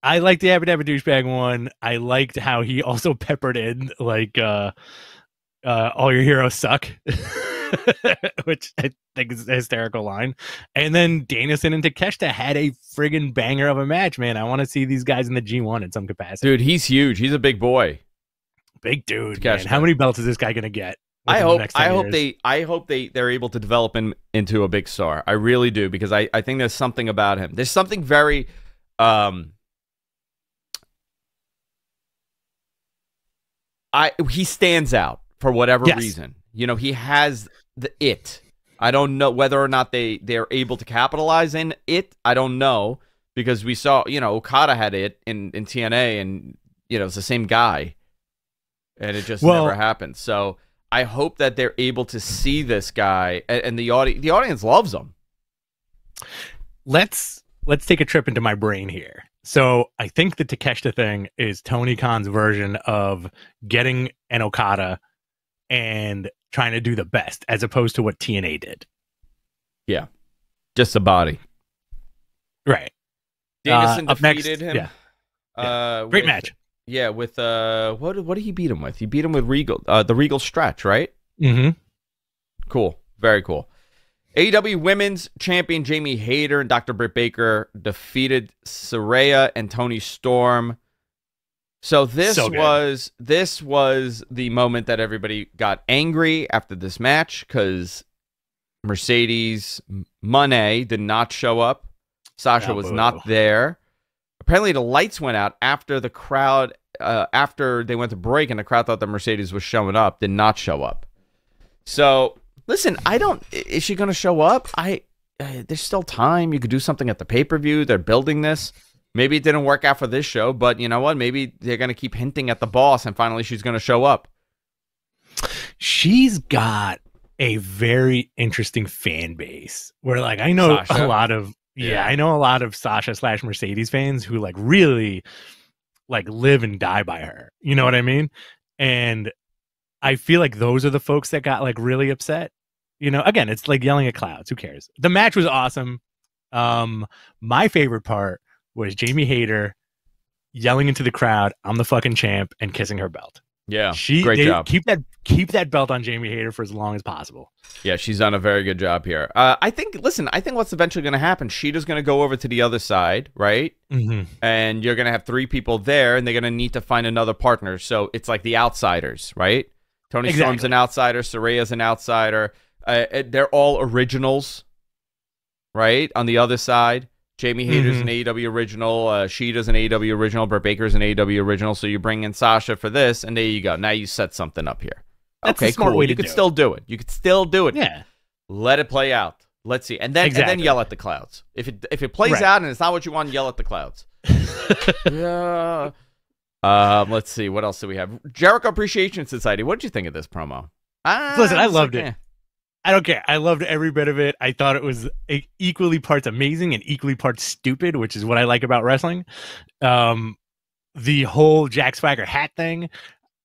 I like the Yabba Dabba douchebag one. I liked how he also peppered in like uh uh all your heroes suck. Which I think is a hysterical line. And then Danielson and Takeshita had a friggin' banger of a match, man. I want to see these guys in the G1 in some capacity. Dude, he's huge. He's a big boy. Big dude. Man. How many belts is this guy gonna get? I hope I hope years? they I hope they they're able to develop him into a big star. I really do because I I think there's something about him. There's something very um I he stands out for whatever Yes. reason. You know, he has the it. I don't know whether or not they they're able to capitalize in it. I don't know because we saw, you know, Okada had it in in TNA and you know, it's the same guy. And it just Well- never happened. So I hope that they're able to see this guy and, and the audience the audience loves him. let's let's take a trip into my brain here. So I think the Takeshita thing is Tony Khan's version of getting an Okada and trying to do the best, as opposed to what TNA did. Yeah, just a body. Right. Danielson Uh, up next- defeated him. yeah. Uh, Great with- match. Yeah, with uh, what what did he beat him with? He beat him with Regal, uh, the Regal stretch, right? Mm-hmm. Cool, very cool. AEW Women's Champion Jamie Hayter and Dr. Britt Baker defeated Saraya and Toni Storm. So this So was this was the moment that everybody got angry after this match because Mercedes Moné did not show up. Sasha was not there. Apparently, the lights went out after the crowd uh, after they went to break, and the crowd thought that Mercedes was showing up. Did not show up. So listen, I don't. Is she going to show up? I. Uh, there's still time. You could do something at the pay per view. They're building this. Maybe it didn't work out for this show, but you know what? Maybe they're going to keep hinting at the boss, and finally she's going to show up. She's got a very interesting fan base where, like, I know Sasha? a lot of yeah, Yeah. I know a lot of Sasha slash Mercedes fans who like really like live and die by her. You know what I mean? And I feel like those are the folks that got like really upset. You know, again, it's like yelling at clouds. Who cares? The match was awesome. Um, my favorite part was Jamie Hayter yelling into the crowd, "I'm the fucking champ," and kissing her belt. Yeah, She great they- job. Keep that keep that belt on Jamie Hayter for as long as possible. Yeah, she's done a very good job here. Uh, I think. Listen, I think what's eventually going to happen. Shida's going to go over to the other side, right? Mm-hmm. and you're going to have three people there and they're going to need to find another partner. So it's like the outsiders, right? Toni Storm's an outsider, Saraya's an outsider. Uh, they're all originals, right? On the other side, Jamie Hayter's an AEW original, uh, Shida's an AEW original, Britt Baker's an AEW original. So you bring in Sasha for this, and there you go. Now you set something up here. That's a okay, smart cool. way you could do it. still do it. You could still do it. Yeah. Let it play out. Let's see, and then and then yell at the clouds. If it if it plays Right. out and it's not what you want, yell at the clouds. yeah. Um, let's see. What else do we have? Jericho Appreciation Society. What did you think of this promo? Ah, Listen, I loved like, it. eh. I don't care. I loved every bit of it. I thought it was equally parts amazing and equally parts stupid, which is what I like about wrestling. Um, the whole Jack Swagger hat thing,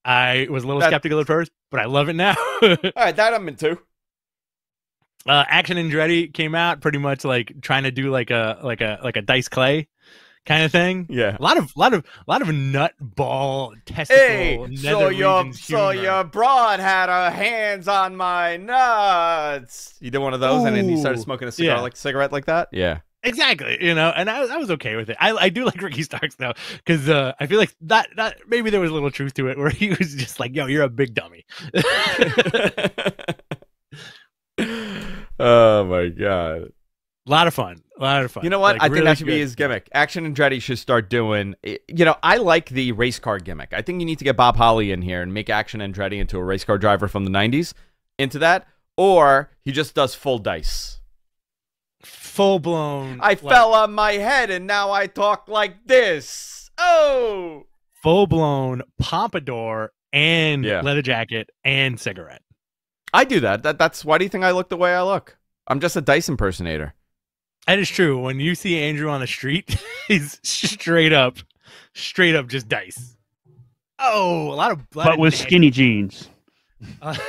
I was a little That- skeptical at first, but I love it now. All right, that I'm into. uh, Action Andretti came out pretty much like trying to do like a like a like a dice clay kind of thing. Yeah. A lot of lot of a lot of nut ball testicle. Hey, so your so humor. your broad had her hands on my nuts. You did one of those, and then you started smoking a cigar yeah. like cigarette like that. Yeah. Exactly, you know, and I, I was okay with it. I, I do like Ricky Starks though, because uh, I feel like that that maybe there was a little truth to it, where he was just like, "Yo, you're a big dummy." oh my god. A lot of fun. A lot of fun. You know what? Like, I think really that should be his gimmick. Action Andretti should start doing. Eh, you know, I like the race car gimmick. I think you need to get Bob Holly in here and make Action Andretti into a race car driver from the '90s. Into that, or he just does full dice. full blown. I fell on my head and now I talk like this. Oh, full blown pompadour and Yeah. leather jacket and cigarette. I do that. That that's why do you think I look the way I look? I'm just a dice impersonator. That is true. When you see Andrew on the street, he's straight up, straight up just dice. Oh, a lot of, lot but with nasty- skinny jeans. a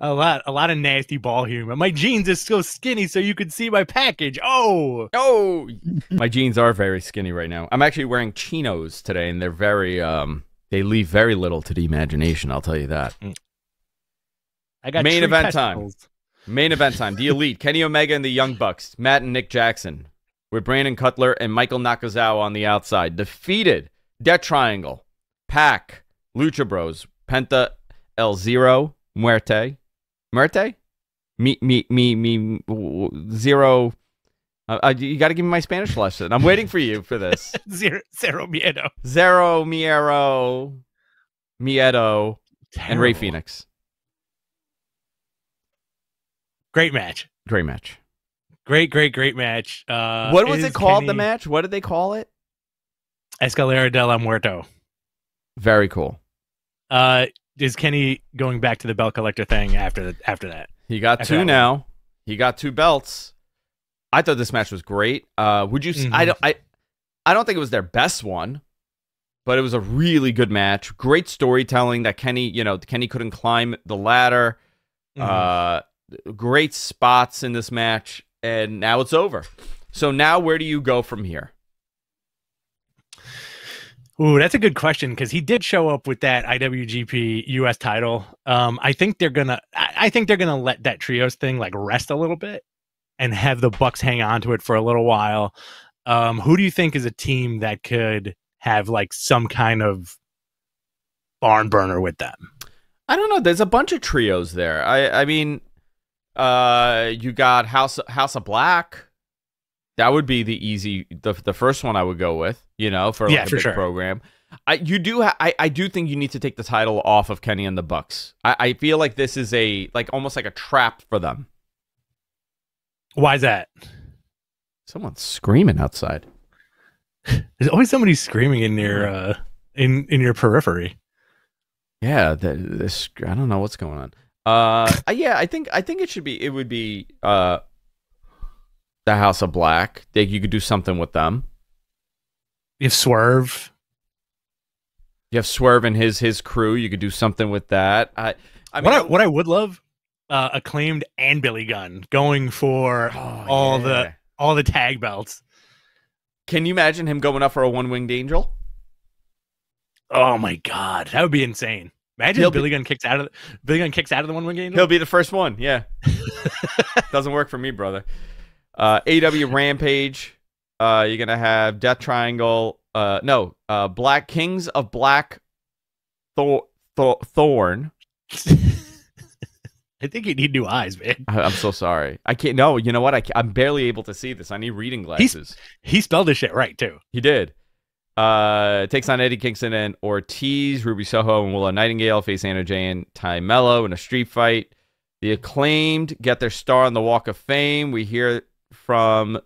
lot, a lot of nasty ball humor. My jeans is so skinny, so you could see my package. Oh, Oh, my jeans are very skinny right now. I'm actually wearing chinos today, and they're very um. They leave very little to the imagination. I'll tell you that. I got Main tree event time. Main event time: The Elite, Kenny Omega and the Young Bucks, Matt and Nick Jackson, with Brandon Cutler and Michael Nakazawa on the outside. Defeated Death Triangle, Pac, Lucha Bros, Penta, El Zero, Muerte, Muerte, me, me, me, me, zero. Uh, uh, you got to give me my Spanish lesson. I'm waiting for you for this. Zero, zero miedo. Zero, Miero, Miedo, and Rey Fénix. Great match. Great match. Great, great, great match. Uh, what was it called? The match? What did they call it? Escalera de la Muerto. Very cool. Uh, is Kenny going back to the belt collector thing after the, after that? He got After two now. He got two belts. I thought this match was great. Uh, would you? s I don't. I. I don't think it was their best one, but it was a really good match. Great storytelling. That Kenny, you know, Kenny couldn't climb the ladder. Mhm. Uh, great spots in this match, and now it's over. So now, where do you go from here? Ooh, that's a good question because he did show up with that IWGP US title. Um, I think they're gonna. I, I think they're gonna let that trios thing like rest a little bit and have the Bucks hang on to it for a little while. Um, who do you think is a team that could have like some kind of barn burner with them? I don't know. There's a bunch of trios there. I I mean, uh, you got House House of Black. That would be the easy the the first one I would go with. You know, for like Yeah, a for big sure. program. I you do ha- I I do think you need to take the title off of Kenny and the Bucks. I I feel like this is a like almost like a trap for them. Why is that? Someone's screaming outside. There's always somebody screaming in your uh, in in your periphery. Yeah, the, this I don't know what's going on. Uh, yeah, I think I think it should be it would be uh the House of Black. They, you could do something with them. You have Swerve. You have Swerve and his his crew. You could do something with that. I, I mean, what I, what I would love, uh, acclaimed and Billy Gunn going for Oh, all yeah. the all the tag belts. Can you imagine him going up for a one winged angel? Oh my god, that would be insane. Imagine He'll if be- Billy Gunn kicks out of the, Billy Gunn kicks out of the one wing game. He'll be the first one. Yeah, doesn't work for me, brother. Uh, AW Rampage. Uh, you're gonna have Death Triangle. Uh, no, uh, Black Kings of Black Thor- Thor- Thorn. I think you need new eyes, man. I- I'm so sorry. I can't. No, you know what? I am barely able to see this. I need reading glasses. He spelled this shit right too. He did. Uh, takes on Eddie Kingston and Ortiz, Ruby Soho, and Willow Nightingale face Anna Jay and Tay Melo in a street fight. The acclaimed get their star on the Walk of Fame. We hear from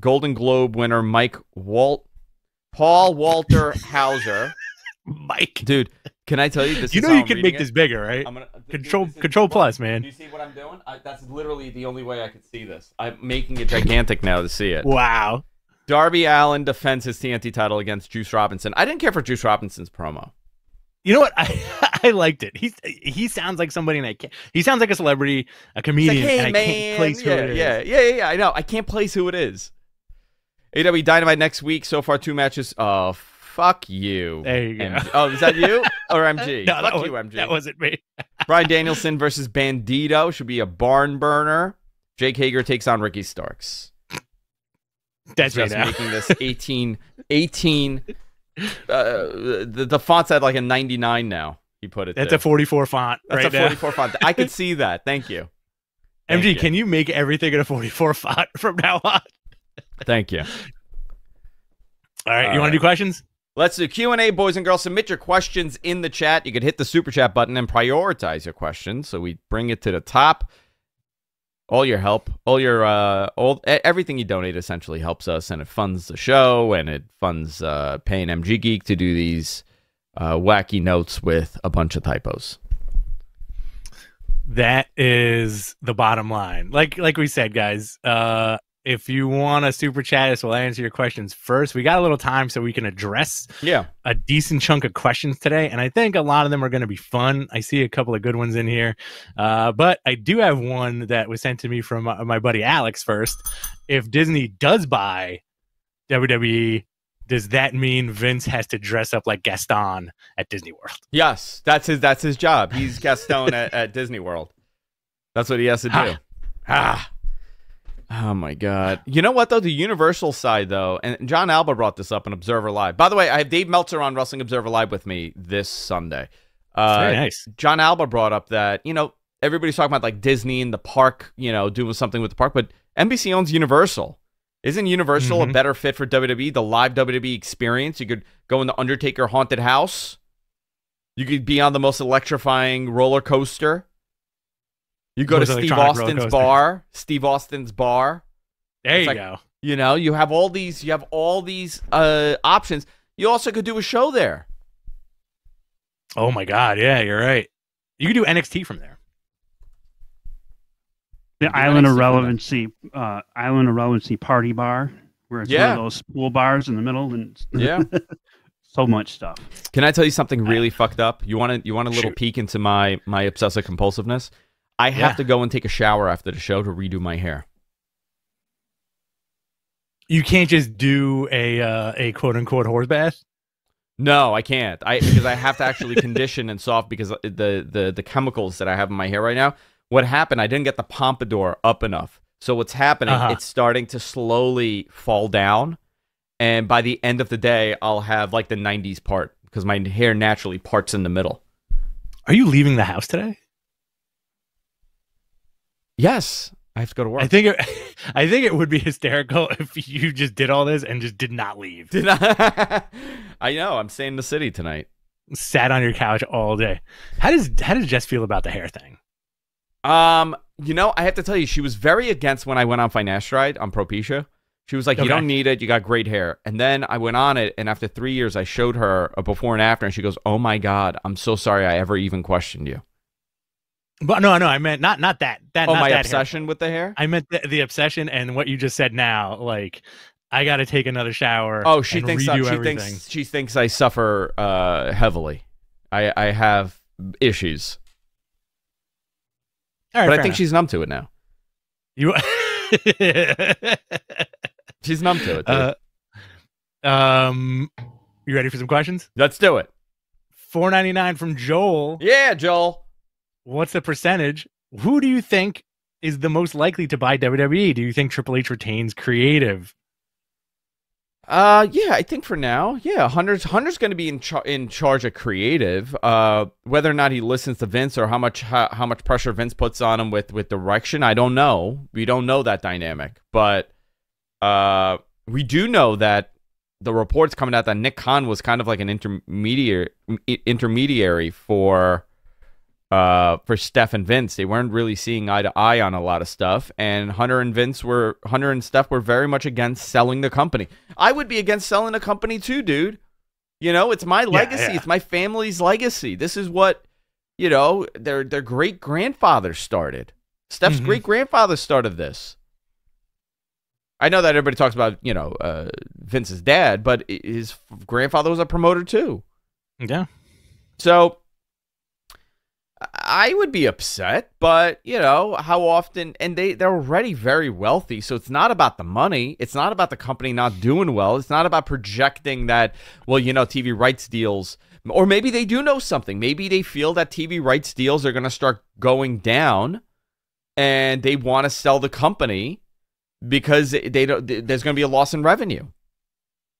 Golden Globe winner Mike Walt, Paul Walter Hauser. Mike, Dude, can I tell you this? you is know you I'm can make it? this bigger, right? I'm gonna Control- control plus, man. Do you see what I'm doing? I, that's literally the only way I could see this. I'm making it gigantic now to see it. Wow. Darby Allin defends his TNT title against Juice Robinson. I didn't care for Juice Robinson's promo. You know what? I I liked it. He's he sounds like somebody, and I can't. He sounds like a celebrity, a comedian, like, hey and I man, can't place who yeah, it is. yeah, yeah, yeah, yeah. I know. I can't place who it is. AW Dynamite next week. So far, two matches. Oh, fuck you. There you go. MG. Oh, is that you or MG? No, fuck that, was, you, MG. that wasn't me. Bryan Danielson versus Bandito should be a barn burner. Jake Hager takes on Ricky Starks. That's me just now. making this 18 18 uh, the, the font's at like a 99 now he put it That's there. a 44 font that's right a now. 44 font i could see that thank you Thank MG, you. can you make everything in a 44 font from now on? Thank you. All right, All you want right. to do questions? Let's do Q&A, boys and girls. Submit your questions in the chat. You could hit the super chat button and prioritize your questions. So we bring it to the top. All your help, all your, uh, all everything you donate essentially helps us, and it funds the show, and it funds uh, paying MG Geek to do these uh, wacky notes with a bunch of typos. That is the bottom line. Like like we said, guys, uh if you want to super chat us, we'll answer your questions first. We got a little time so we can address Yeah. a decent chunk of questions today, and I think a lot of them are going to be fun. I see a couple of good ones in here, uh, but I do have one that was sent to me from my, my buddy Alex. First, if Disney does buy WWE, does that mean Vince has to dress up like Gaston at Disney World? Yes, that's his. That's his job. He's Gaston at, at Disney World. That's what he has to do. Ha. Ah. Oh my god. You know what though? The Universal side though, and Jon Alba brought this up on Observer Live. By the way, I have Dave Meltzer on Wrestling Observer Live with me this Sunday. Uh, Very nice. Jon Alba brought up that you know everybody's talking about like Disney and the park, you know, doing something with the park, but NBC owns Universal. Isn't Universal a Mhm. better fit for WWE? The live WWE experience. You could go in the Undertaker haunted house. You could be on the most electrifying roller coaster. You go to Steve Austin's bar. Steve Austin's bar. There it's you like- go. You know, you have all these. You have all these uh, options. You also could do a show there. Oh my god, yeah, you're right. You could do NXT from there. The Island of. Relevancy, uh, Island of Relevancy Party Bar, where it's Yeah. one of those pool bars in the middle, and Yeah. so much stuff. Can I tell you something really fucked up? You want to you want a little Shoot. peek into my my obsessive compulsiveness? I have Yeah. to go and take a shower after the show to redo my hair. You can't just do a uh, a quote unquote horse bath. No, I can't. I because I have to actually condition and soft because the the the chemicals that I have in my hair right now. What happened? I didn't get the pompadour up enough. So what's happening? Uh-huh. It's starting to slowly fall down, and by the end of the day, I'll have like the '90s part because my hair naturally parts in the middle. Are you leaving the house today? Yes, I have to go to work. I think it, I think it would be hysterical if you just did all this and just did not leave. Did I? I know. I'm staying in the city tonight. Sat on your couch all day. How does how does Jess feel about the hair thing? Um, you know, I have to tell you, she was very against when I went on finasteride on Propecia. She was like, "You don't need it. You got great hair." And then I went on it, and after three years, I showed her a before and after, and she goes, "Oh my god, I'm so sorry I ever even questioned you." But no, no, I meant not not that that Oh, not my that hair. obsession with the hair. I meant the, the obsession and what you just said now. Like, I got to take another shower. Oh, she thinks I, she everything. thinks she thinks I suffer uh, heavily. I I have issues, All right, but I think enough. she's numb to it now. you. She's numb to it. Uh, um, you ready for some questions? Let's do it. Four ninety nine from Joel. Yeah, Joel. What's the percentage? Who do you think is the most likely to buy WWE? Do you think Triple H retains creative? Uh, yeah, I think for now, yeah, Hunter's Hunter's going to be in char- in charge of creative. Uh, whether or not he listens to Vince or how much how, how much pressure Vince puts on him with with direction, I don't know. We don't know that dynamic, but uh, we do know that the reports coming out that Nick Khan was kind of like an intermediary intermediary for uh for Steph and Vince. They weren't really seeing eye to eye on a lot of stuff and Hunter and Vince were Hunter and Steph were very much against selling the company. I would be against selling the company too, dude. You know, it's my legacy. yeah. It's my family's legacy. This is what, you know, their their great grandfather started. Steph's Mhm. great grandfather started this. I know that everybody talks about, you know, uh, Vince's dad, but his grandfather was a promoter too. Yeah. So I would be upset, but you know, how often and they they're already very wealthy, so it's not about the money. It's not about the company not doing well. It's not about projecting that well, you know, TV rights deals or maybe they do know something. Maybe they feel that TV rights deals are going to start going down and they want to sell the company because they don't there's going to be a loss in revenue.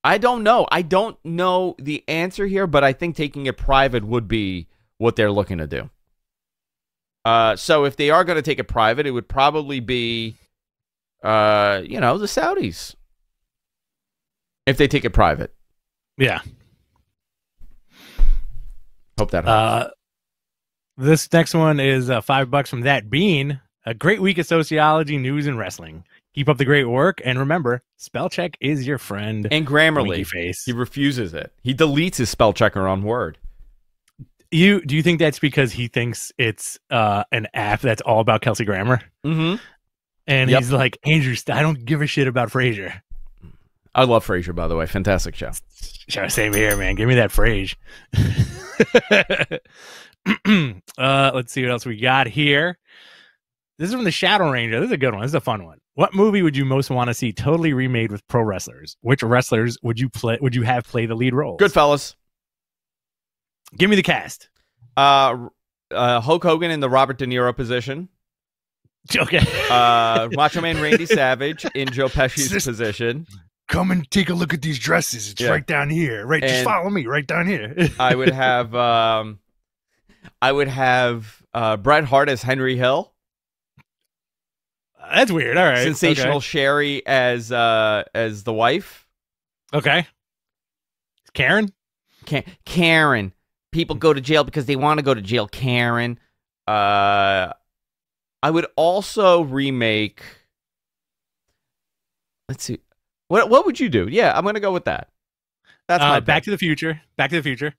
I don't know. I don't know the answer here, but I think taking it private would be what they're looking to do. Uh, so if they are going to take it private, it would probably be, uh, you know, the Saudis. If they take it private, Yeah. hope that helps. Uh, this next one is uh, five bucks from that bean. A great week of sociology, news, and wrestling. Keep up the great work, and remember, spell check is your friend. and Grammarly, face. he refuses it. He deletes his spell checker on Word. You do you think that's because he thinks it's uh, an app that's all about Kelsey Grammer, Mm-hmm. and Yep. he's like, Andrew, I don't give a shit about Frasier. I love Frasier, by the way. Fantastic show. Same here, man. Give me that Frage. uh, let's see what else we got here. This is from the Shadow Ranger. This is a good one. This is a fun one. What movie would you most want to see totally remade with pro wrestlers? Which wrestlers would you play? Would you have play the lead roles? Goodfellas. Give me the cast. Uh, uh, Hulk Hogan in the Robert De Niro position. Okay. Uh, Macho Man Randy Savage in Joe Pesci's Sis- position. Come and take a look at these dresses. It's Yeah. right down here. Right, just follow me. Right down here. I would have um, I would have uh, Bret Hart as Henry Hill, That's weird. All right. Sensational Sherri as uh, as the wife, Okay. okay. Karen. Ka- Karen. People go to jail because they want to go to jail. Karen. Uh, I would also remake. Let's see. What what would you do? Yeah, I'm gonna go with that. That's uh, my Back to the Future. Back to the Future.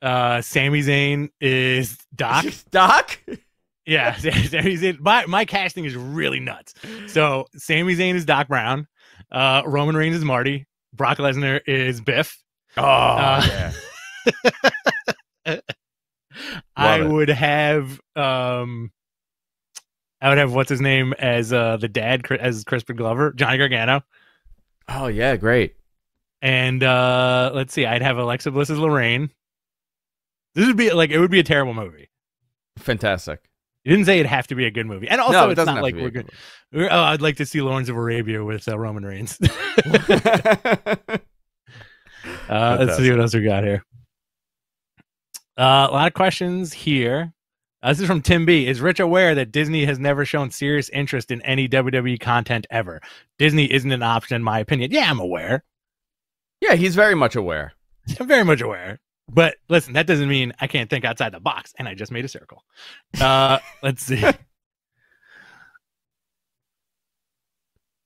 Uh, Sami Zayn is Doc. Doc. yeah, Sami Zayn. My my casting is really nuts. So Sami Zayn is Doc Brown. Uh, Roman Reigns is Marty. Brock Lesnar is Biff. Oh Uh, yeah. I it. would have um, I would have what's his name as uh the dad as Crispin Glover, Johnny Gargano, Oh yeah, great. and uh let's see, I'd have Alexa Bliss as Lorraine. This would be like it would be a terrible movie. Fantastic. You didn't say it'd have to be a good movie, and also no, it it's doesn't like we're good. good We're, oh, I'd like to see Lawrence of Arabia with uh, Roman Reigns. Uh, let's see what else we got here. Uh, a lot of questions here. Uh, this is from Tim B. Is Rich aware that Disney has never shown serious interest in any WWE content ever? Disney isn't an option, in my opinion. Yeah, I'm aware. yeah, he's very much aware. I'm very much aware. But listen, that doesn't mean I can't think outside the box. And I just made a circle. Uh, let's see.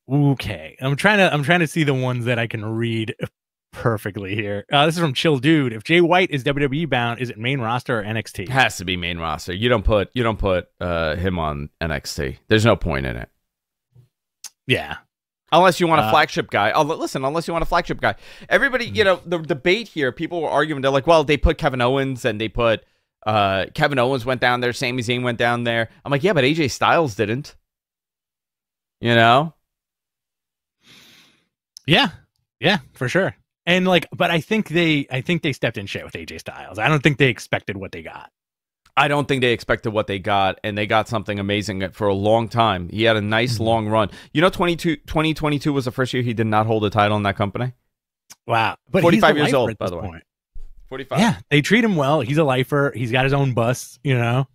Okay, I'm trying to I'm trying to see the ones that I can read perfectly here. Uh, this is from Chill Dude. If Jay White is WWE bound, is it main roster or NXT? Has to be main roster. You don't put you don't put uh, him on NXT. There's no point in it. Yeah, Unless you want a Uh, flagship guy. Oh, listen, unless you want a flagship guy. Everybody, you know, the debate here, people were arguing. They're like, well, they put Kevin Owens and they put uh, Kevin Owens went down there. Sami Zayn went down there. I'm like, yeah, but AJ Styles didn't. You know? yeah, yeah, for sure. And like, but I think they I think they stepped in shit with AJ Styles. I don't think they expected what they got. I don't think they expected what they got, and they got something amazing for a long time. He had a nice Mhm. long run. You know, 22, 2022 was the first year he did not hold a title in that company. Wow, but 45 years old, by the way. 45. Yeah, they treat him well. He's a lifer. He's got his own bus, you know.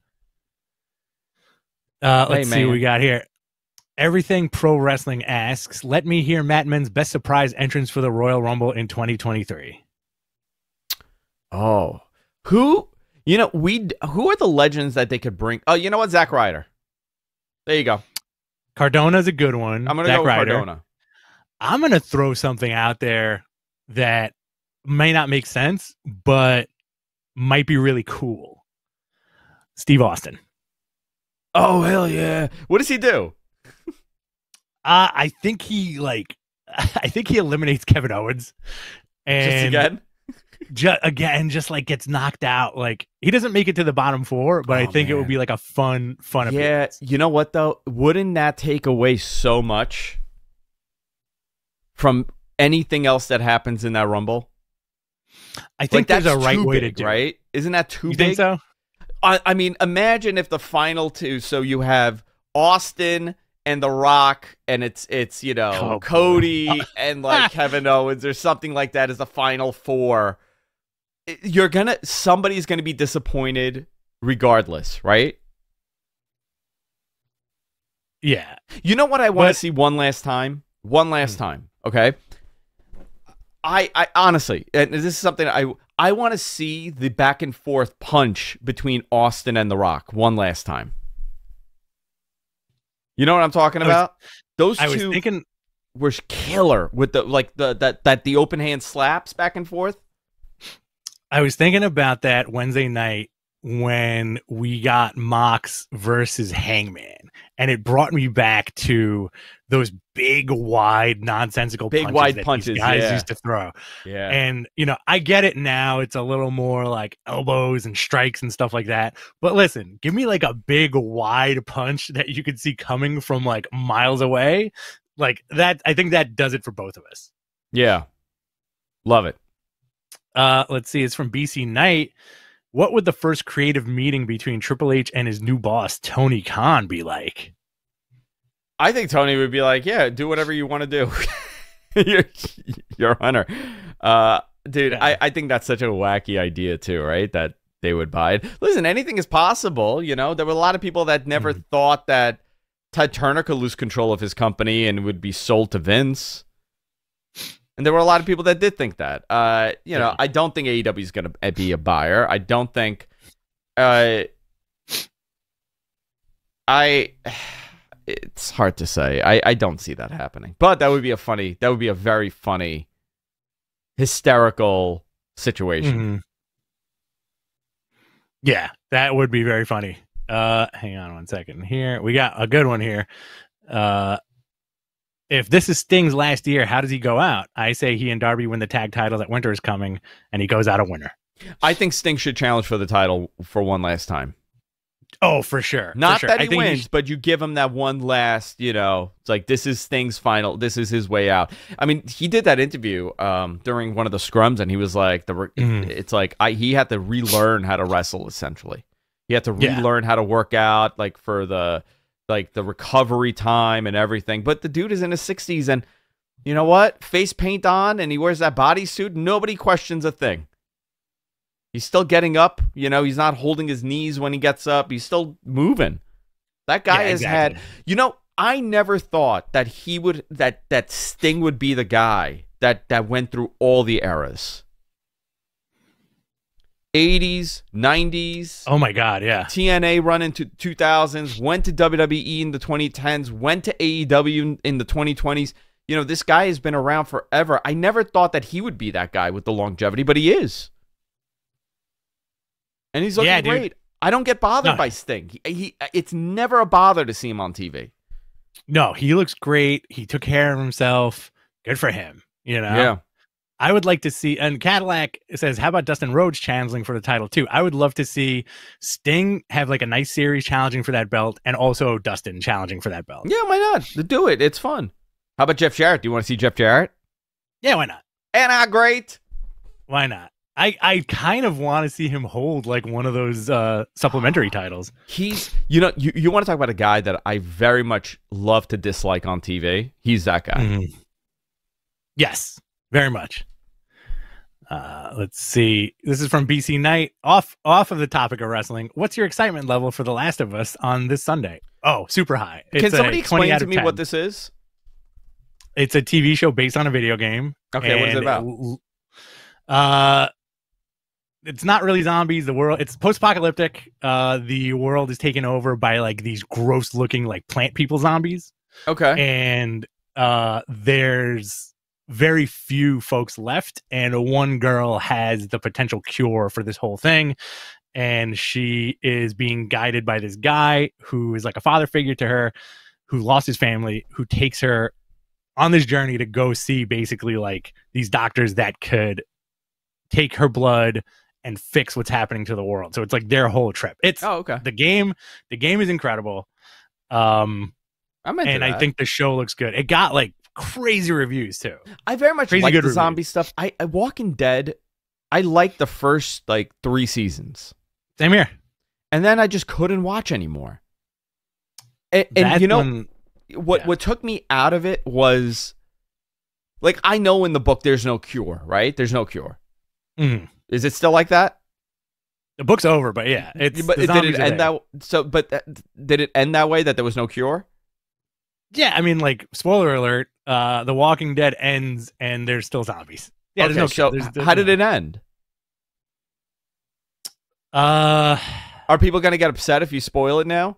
Uh, let's see what we got here. Everything Pro Wrestling asks, let me hear Mat Men's best surprise entrance for the Royal Rumble in 2023. Oh, who? You know, we who are the legends that they could bring? Oh, you know what? Zack Ryder. There you go. Cardona's a good one. I'm gonna go Ryder. Cardona. I'm gonna throw something out there that may not make sense, but might be really cool. Steve Austin. Oh hell yeah! What does he do? Uh, I think he like, I think he eliminates Kevin Owens, and Just again? ju- again, just like gets knocked out. Like he doesn't make it to the bottom four, but I Oh, think it would be like a fun, fun. Yeah. appearance. You know what though? Wouldn't that take away so much from anything else that happens in that rumble? I think like, there's a right way big, to do. it. right? Isn't that too You big? think so? I, I mean, imagine if the final two. So you have Austin and The Rock, and it's it's you know Oh. Cody and like Kevin Owens or something like that as the final four. You're gonna somebody's gonna be disappointed regardless, right? Yeah. You know what I want to see one last time? One last Hmm. time, okay? I I honestly, and this is something I I want to see the back and forth punch between Austin and The Rock one last time. You know what I'm talking I was- about? Those I was two thinking were killer with the like the that that the open hand slaps back and forth. I was thinking about that Wednesday night when we got Mox versus Hangman, and it brought me back to those big, wide, nonsensical Big, punches wide that these punches, guys yeah. used to throw. Yeah. And you know, I get it now. It's a little more like elbows and strikes and stuff like that. But listen, give me like a big, wide punch that you could see coming from like miles away. Like that, I think that does it for both of us. yeah. Love it. Uh, let's see. It's from BC Knight. What would the first creative meeting between Triple H and his new boss Tony Khan be like? I think Tony would be like, "Yeah, do whatever you want to do. you're, you're a hunter, uh, dude." Yeah. I, I think that's such a wacky idea too, right? That they would buy it. Listen, anything is possible. You know, there were a lot of people that never Mhm. thought that Ted Turner could lose control of his company and would be sold to Vince. And there were a lot of people that did think that. Uh, you know, Yeah. I don't think AEW is going to be a buyer. I don't think. Uh, I. It's hard to say. I, I don't see that happening. But that would be a funny. That would be a very funny, hysterical situation. Mhm. Yeah, that would be very funny. Uh, hang on one second here. We got a good one here. Uh, if this is Sting's last year, how does he go out? I say he and Darby win the tag titles at Winter is coming, and he goes out a winner. I think Sting should challenge for the title for one last time. Oh, for sure. for Not sure. that I he think wins, but you give him that one last, you know, it's like this is Sting's final, this is his way out. I mean, he did that interview um, during one of the scrums, and he was like, the re- Mhm. it's like I, he had to relearn how to wrestle essentially. He had to Yeah. relearn how to work out, like for the like the recovery time and everything. But the dude is in his sixties, and you know what? Face paint on, and he wears that bodysuit. Nobody questions a thing. He's still getting up. You know, he's not holding his knees when he gets up. He's still moving. That guy Yeah, has exactly. had. You know, I never thought that he would that that Sting would be the guy that that went through all the eras. 80s, 90s, Oh my god, yeah. TNA run into 2000s, went to WWE in the 2010s, went to AEW in- in the 2020s. You know, this guy has been around forever. I never thought that he would be that guy with the longevity, but he is. And he's looking Yeah, dude. great. I don't get bothered No. by Sting. He, he, it's never a bother to see him on TV. No, he looks great. He took care of himself. Good for him. You know. Yeah. I would like to see, and Cadillac says, "How about Dustin Rhodes challenging for the title too?" I would love to see Sting have like a nice series challenging for that belt, and also Dustin challenging for that belt. Yeah, why not? Do it. It's fun. How about Jeff Jarrett? Do you want to see Jeff Jarrett? Yeah, why not? And I great. Why not? I I kind of want to see him hold like one of those uh supplementary titles. He's, you know, you, you want to talk about a guy that I very much love to dislike on TV? He's that guy. Mhm. Yes, very much. Uh, let's see. This is from BC Knight. Off off of the topic of wrestling. What's your excitement level for The Last of Us on this Sunday? Oh, super high. Can It's a somebody explain to me 10. what this is? It's a TV show based on a video game. Okay, what is it about? l- Uh, it's not really zombies. The world it's post-apocalyptic. Uh, the world is taken over by like these gross-looking like plant people zombies, Okay. and uh, there's very few folks left, and one girl has the potential cure for this whole thing. And she is being guided by this guy who is like a father figure to her, who lost his family, who takes her on this journey to go see basically like these doctors that could take her blood and fix what's happening to the world. So it's like their whole trip. It's oh, okay. the game. The game is incredible. Um, I'm into and I think the show looks good. It got like crazy reviews too. I very much crazy like the reviews. zombie stuff. I, I Walking Dead. I liked the first like three seasons, Same here. and then I just couldn't watch anymore. And, and you know when- what? yeah. What took me out of it was, like, I know in the book there's no cure, right? There's no cure. Mhm. Is it still like that? the book's over, but yeah, it's but did it end that? So, but that, did it end that way that there was no cure? Yeah, I mean, like spoiler alert: uh, The Walking Dead ends, and there's still zombies. Yeah, okay, there's no. so there's, there's how did it end? Uh, Are people gonna get upset if you spoil it now?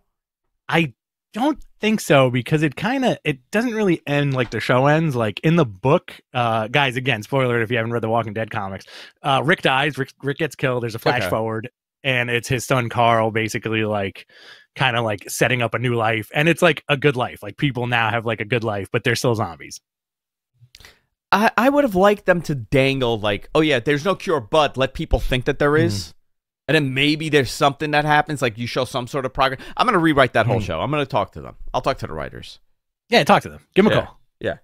I don't think so because it kind of it doesn't really end like the show ends. Like in the book, uh, guys, again, spoiler if you haven't read the Walking Dead comics, uh, Rick dies. Rick, Rick gets killed. There's a flash Okay. forward, and it's his son Carl, basically like kind of like setting up a new life, and it's like a good life. Like people now have like a good life, but they're still zombies. I, I would have liked them to dangle like, oh yeah, there's no cure, but let people think that there is. And then maybe there's something that happens, like you show some sort of progress. I'm gonna rewrite that whole Mhm. show. I'm gonna talk to them. I'll talk to the writers. Yeah, talk to them. Give them a Yeah, call. yeah.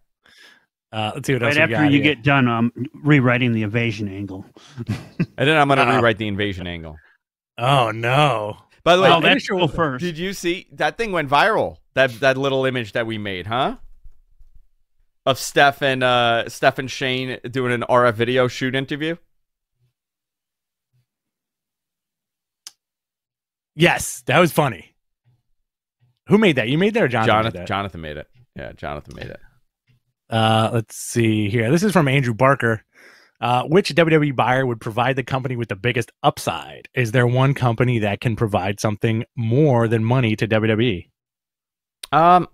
Uh, let's see what else Right we after got you here. get done um, rewriting the evasion angle. And then I'm gonna Uh-oh. rewrite the invasion angle. Oh no! By the way, maybe that's she'll- first. did you see that thing went viral? That that little image that we made, huh? Of Steph and uh Steph and Shane doing an RF video shoot interview. Yes, that was funny. Who made that? You made that or Jonathan? made Jonathan that? Jonathan made it. Yeah, Jonathan made it. Uh, let's see here. This is from Andrew Barker. Uh, which WWE buyer would provide the company with the biggest upside? Is there one company that can provide something more than money to? WWE? Um,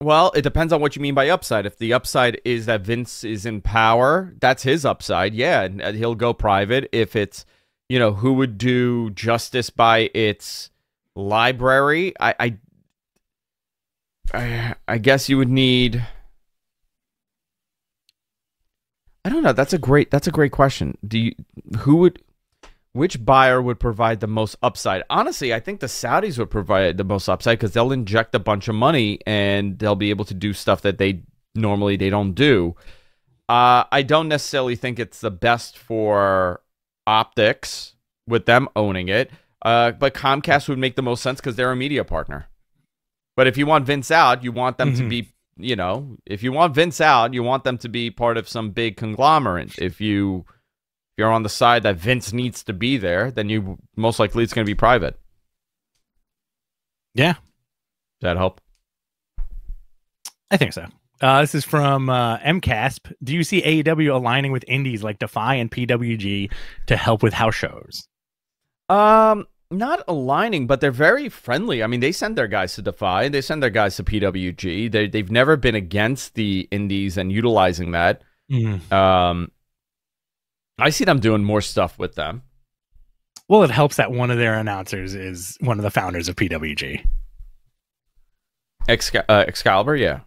well, it depends on what you mean by upside. If the upside is that Vince is in power, that's his upside. Yeah, and uh, he'll go private. If it's, you know, who would do justice by its library, I, I, I, guess you would need. I don't know. That's a great. That's a great question. Do you? Who would? Which buyer would provide the most upside? Honestly, I think the Saudis would provide the most upside because they'll inject a bunch of money and they'll be able to do stuff that they normally they don't do. Uh, I don't necessarily think it's the best for optics with them owning it, uh, but Comcast would make the most sense because they're a media partner. But if you want Vince out, you want them to Mhm. be, you know, if you want Vince out, you want them to be part of some big conglomerate. If you if you're on the side that Vince needs to be there, then you most likely it's going to be private. Yeah. Does that help? I think so. Uh, this is from uh, MCASP. Do you see AEW aligning with indies like Defy and PWG to help with house shows? Um, not aligning, but they're very friendly. I mean, they send their guys to Defy, they send their guys to PWG. They they've never been against the indies and utilizing that. Um, I see them doing more stuff with them. Well, it helps that one of their announcers is one of the founders of PWG. Exca- uh, Excalibur, yeah.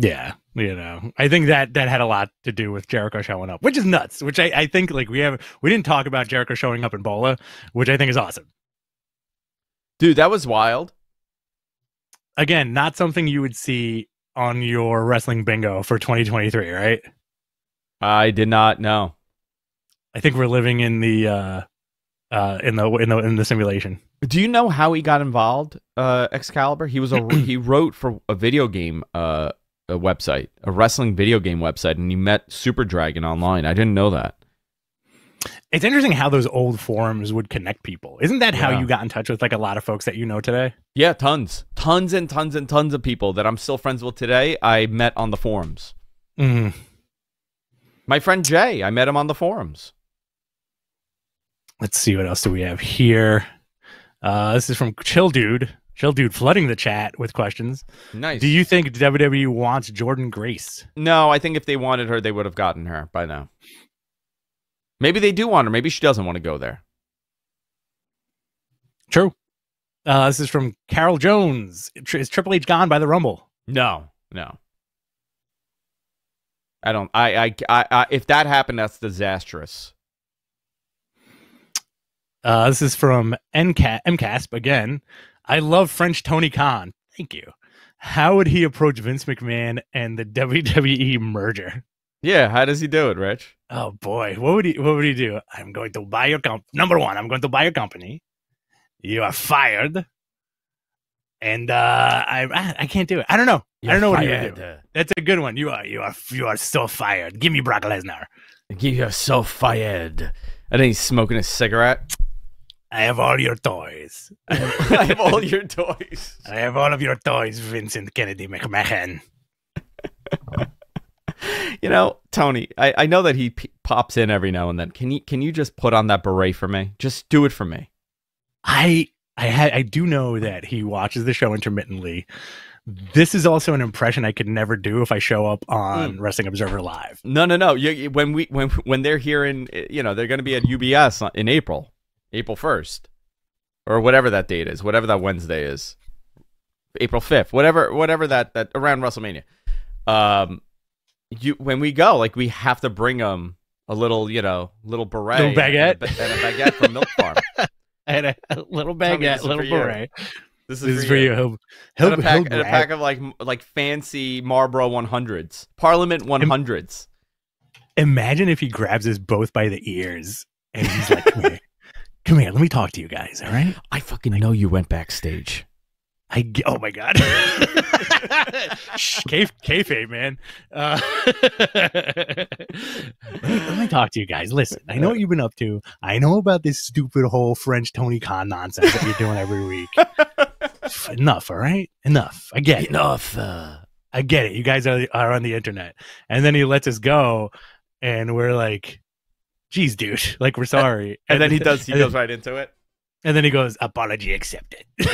Yeah, you know, I think that that had a lot to do with Jericho showing up, which is nuts. Which I, I think like we have we didn't talk about Jericho showing up in Bola, which I think is awesome. Dude, that was wild. Again, not something you would see on your wrestling bingo for 2023, right? I did not know. I think we're living in the uh uh in the in the in the simulation. Do you know how he got involved? Uh, Excalibur. He was a he wrote for a video game uh a website, a wrestling video game website, and he met Super Dragon online. I didn't know that. It's interesting how those old forums would connect people. Isn't that how you got in touch with like a lot of folks that you know today? Yeah, tons, tons and tons and tons of people that I'm still friends with today. I met on the forums. Mm. My friend Jay, I met him on the forums. Let's see what else do we have here. Uh, this is from Chill Dude. Chill Dude flooding the chat with questions. Nice. Do you think WWE wants Jordynne Grace? No, I think if they wanted her, they would have gotten her by now. Maybe they do want her. Maybe she doesn't want to go there. True. Uh, this is from Carol Jones. Is Triple H gone by the Rumble? No, no. I don't. I, I, I, I if that happened, that's disastrous. Uh, this is from NCA- MCASP again. I love French Tony Khan. Thank you. How would he approach Vince McMahon and the WWE merger? Yeah. How does he do it, Rich? Oh boy, what would he? What would he do? I'm going to buy your comp. Number one, I'm going to buy your company. You are fired. And uh, I I- I can't do it. I don't know. I don't know what he would do. That's a good one. You are you are you are so fired. Give me Brock Lesnar. You're so fired. And then he's smoking a cigarette. I have all your toys. I have all your toys. I have all of your toys, Vincent Kennedy McMahon. You know, Tony, I, I know that he p- pops in every now and then. Can you can you just put on that beret for me? Just do it for me. I I ha- I do know that he watches the show intermittently. This is also an impression I could never do if I show up on hmm. Wrestling Observer Live. No, no, no. You- when we when when they're here in you know they're going to be at UBS in April, April first, or whatever that date is, whatever that Wednesday is, April fifth, whatever whatever that that around WrestleMania. Um, you when we go, like we have to bring them a little, you know, little beret, Little baguette. and a, and a baguette from Milk Farm. Had a, a little baguette, little for you. beret. This is, This is for you. He'll, he'll, And a pack, and a pack of like like fancy Marlboro 100s, Parliament 100s. imagine if he grabs us both by the ears and he's like, "Come here, let me talk to you guys, all right?" I fucking know you went backstage. I g- oh my god, Shh, K- kayfabe, man. Uh, let, me, let me talk to you guys. Listen, I know what you've been up to. I know about this stupid whole French Tony Khan nonsense that you're doing every week. Enough, all right? Enough. I get it. Enough. Uh, I get it. You guys are are on the internet, and then he lets us go, and we're like, "Geez, dude, like we're sorry." and then he does. He goes right into it. and then he goes, "Apology accepted."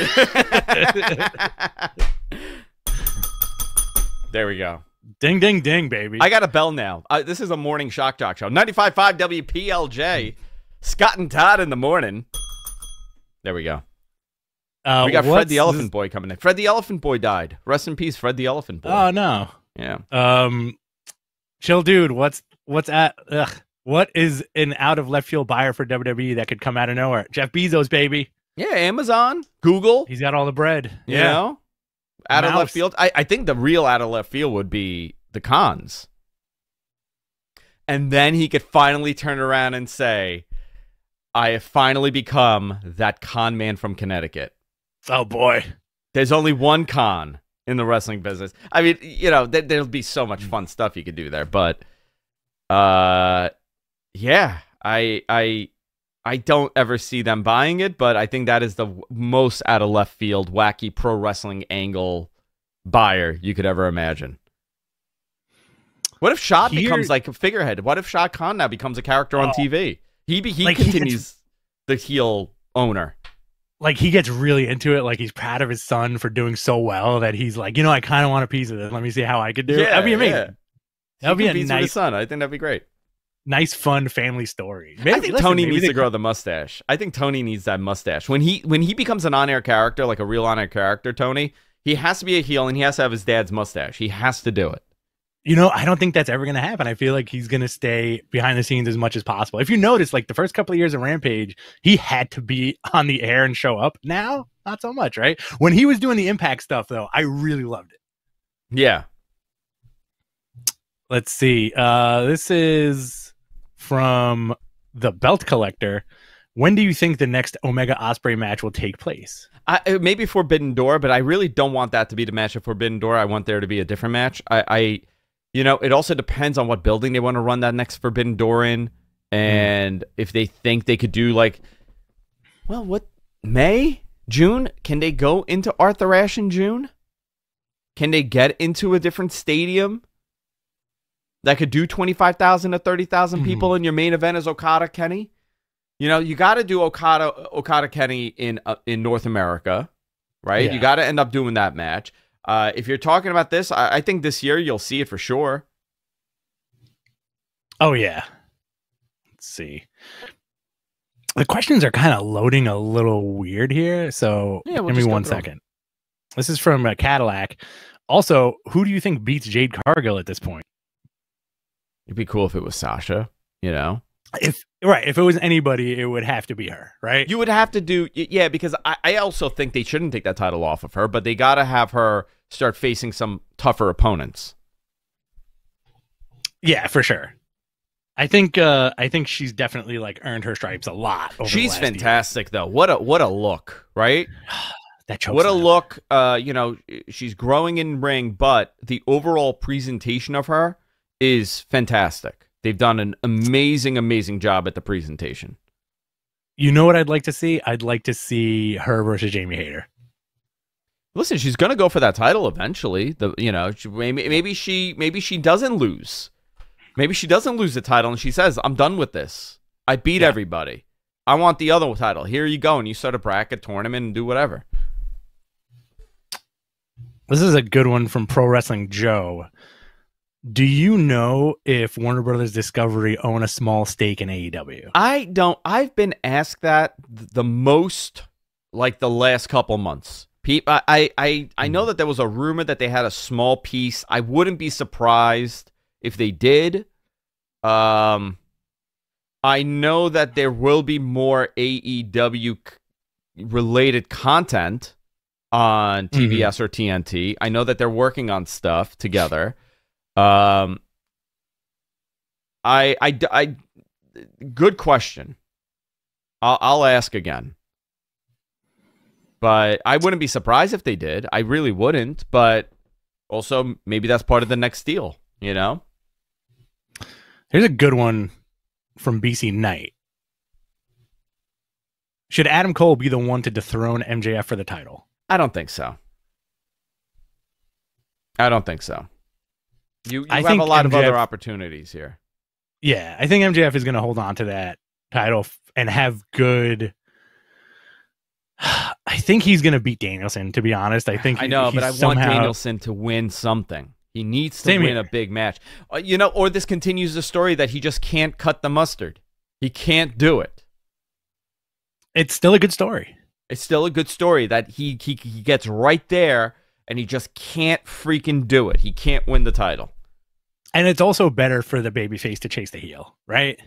there we go. ding, ding, ding, baby. I got a bell now. Uh, this is a morning shock jock show. 95.5 WPLJ. Scott and Todd in the morning. There we go. uh, we got Fred the Elephant Boy coming in. Fred the Elephant Boy died. Rest in peace, Fred the Elephant Boy. Oh no. yeah. Um, chill, dude. What's what's at? Ugh, what is an out of left field buyer for WWE that could come out of nowhere? Jeff Bezos, baby. Yeah, Amazon, Google, He's got all the bread. you know? out of left field. I, I think the real out of left field would be the Khans. And then he could finally turn around and say, I have finally become that con man from Connecticut. Oh boy. There's only one con in the wrestling business. I mean, you know, there, there'll be so much fun stuff you could do there, but uh yeah, I I I don't ever see them buying it, but I think that is the most out of left field wacky pro wrestling angle buyer you could ever imagine. What if Shad Here- becomes like a figurehead? What if Shad Khan now becomes a character on Oh. TV? He be, he Like, he gets- continues the heel owner. like he gets really into it like he's proud of his son for doing so well that he's like you know i kind of want a piece of this let me see how i could do it that'd be amazing yeah. that'd be a competes with his nice son. I think that'd be great. Nice fun family story I think listen, Tony maybe needs they- to grow the mustache. I think Tony needs that mustache. When he when he becomes an on-air character, like a real on-air character, Tony, he has to be a heel and he has to have his dad's mustache. He has to do it. you know i don't think that's ever going to happen i feel like he's going to stay behind the scenes as much as possible if you notice like the first couple of years of rampage he had to be on the air and show up now not so much right when he was doing the impact stuff though i really loved it Yeah. let's see uh this is from the belt collector when do you think the next omega Ospreay match will take place I, uh, maybe Forbidden Door, but I really don't want that to be the match of Forbidden Door. I want there to be a different match. I, I you know, it also depends on what building they want to run that next Forbidden Door in, and if they think they could do like, well, what May, June? Can they go into Arthur Ashe in June? Can they get into a different stadium that could do twenty five thousand to thirty thousand Mhm. people, and your main event is Okada Kenny? You know, you got to do Okada Okada Kenny in uh, in North America, right? Yeah. You got to end up doing that match. Uh, if you're talking about this, I, I think this year you'll see it for sure. Oh yeah. Let's see. The questions are kind of loading a little weird here, so Yeah, we'll give me one second. go one through 'em. second. This is from uh, Cadillac. Also, who do you think beats Jade Cargill at this point? It'd be cool if it was Sasha. You know, If right, if it was anybody, it would have to be her, right? you would have to do yeah because I, I also think they shouldn't take that title off of her, but they got to have her start facing some tougher opponents. yeah, for sure. I think uh I think she's definitely like earned her stripes a lot. She's last year. fantastic though. What a what a look, right? That what a look. Uh, you know, she's growing in ring, but the overall presentation of her is fantastic. They've done an amazing, amazing job at the presentation. You know what I'd like to see? I'd like to see her versus Jamie Hayter. Listen, she's gonna go for that title eventually. The you know she, maybe maybe she maybe she doesn't lose. Maybe she doesn't lose the title and she says, "I'm done with this. I beat Yeah. everybody. I want the other title. Here you go." And you start a bracket tournament and do whatever. This is a good one from Pro Wrestling Joe. Do you know if Warner Brothers Discovery own a small stake in AEW? I don't. I've been asked that the most, like the last couple months. Pe- I, I, I, I know that there was a rumor that they had a small piece. I wouldn't be surprised if they did. Um, I know that there will be more AEW related content on. TBS or TNT. I know that they're working on stuff together. Um, I, I, I, good question. I'll, I'll ask again. But I wouldn't be surprised if they did. I really wouldn't. But also, maybe that's part of the next deal. You know? Here's a good one from BC Knight. Should Adam Cole be the one to dethrone MJF for the title? I don't think so. I don't think so. You, you I have a lot of other opportunities here. Yeah, I think MJF is going to hold on to that title f- and have good. I think he's going to beat Danielson. To be honest, I think I know, but I he's want Danielson to win something. He needs to Same win here. a big match. Uh, you know, or this continues the story that he just can't cut the mustard. He can't do it. It's still a good story. It's still a good story that he, he he gets right there and he just can't freaking do it. He can't win the title. And it's also better for the babyface to chase the heel, right?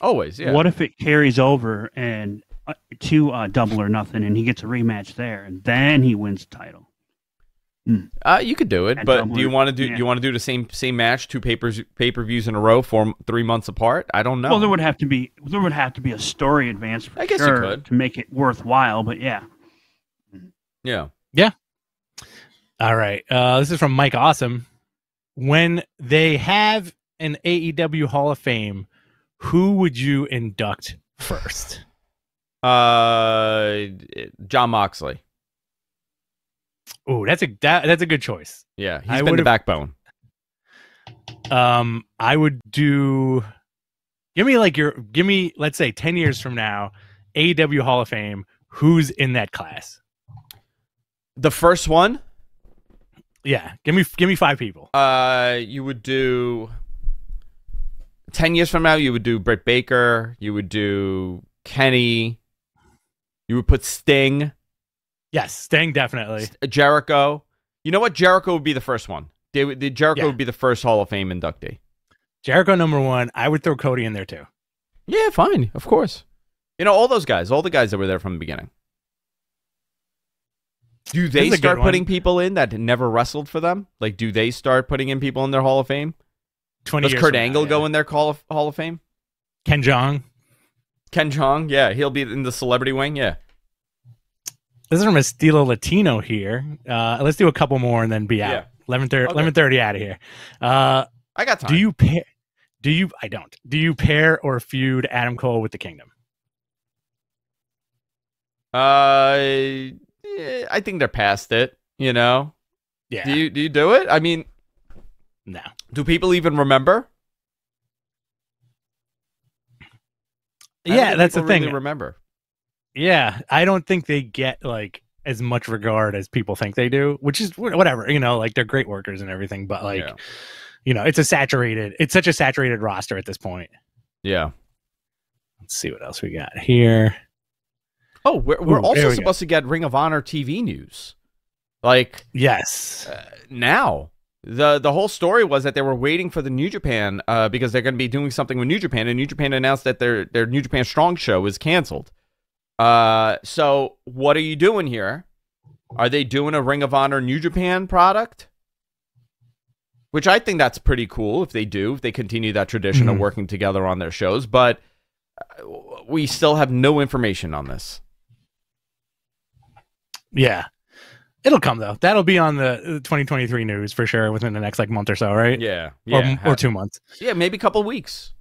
Always, yeah. What if it carries over and uh, to uh, double or nothing, and he gets a rematch there, and then he wins the title? Uh, you could do it, And but double do you want to do yeah. you want to do the same same match, two papers pay per views in a row, four three months apart? I don't know. Well, there would have to be there would have to be a story advance for I guess you could. to make it worthwhile. But yeah, yeah, yeah. All right. Uh, this is from Mike Awesome. When they have an AEW Hall of Fame, who would you induct first? Uh, Jon Moxley. Oh, that's a that, that's a good choice. Yeah, he's I been the backbone. Um, I would do. Give me like your. Give me let's say ten years from now, AEW Hall of Fame. Who's in that class? The first one, Yeah, give me give me five people. uh, you would do. Ten years from now, you would do Britt Baker. You would do Kenny. You would put Sting, Yes, Sting definitely. S- Jericho. You know what? Jericho would be the first one. They would, the Jericho Yeah. would be the first Hall of Fame inductee. Jericho number one. I would throw Cody in there too. Yeah, fine, of course. You know all those guys, all the guys that were there from the beginning. Do they start putting people in that never wrestled for them? Like, do they start putting in people in their Hall of Fame? Twenty. Does Kurt from now, Angle yeah. go in their Hall of, Hall of Fame? Ken Jeong. Ken Jeong, yeah, he'll be in the celebrity wing. Yeah, This is from Estilo Latino here. Uh, let's do a couple more and then be out. Yeah. Eleven thirty. Okay. Eleven thirty out of here. Uh, I got time. do you pair? Do you? I don't. Do you pair or feud Adam Cole with the Kingdom? Uh, eh, I think they're past it. You know, Yeah. do you do you do it? I mean, no. do people even remember? Yeah, that's the people thing. really remember. Yeah, I don't think they get like as much regard as people think they do, which is whatever, you know, like they're great workers and everything, but like, Yeah. you know, it's a saturated, it's such a saturated roster at this point. Yeah. Let's see what else we got here. Oh, we're, we're Ooh, also we go. supposed to get Ring of Honor TV news. Like Yes. uh, now. The the whole story was that they were waiting for the New Japan uh, because they're going to be doing something with New Japan, and New Japan announced that their their New Japan Strong show is canceled. Uh, so what are you doing here? Are they doing a Ring of Honor New Japan product? Which I think that's pretty cool if they do, if they continue that tradition of Mhm. working together on their shows. But uh, we still have no information on this. Yeah. It'll come though. That'll be on the uh, 2023 news for sure within the next like month or so, right? Yeah, Or, yeah, or two months. yeah, maybe a couple weeks.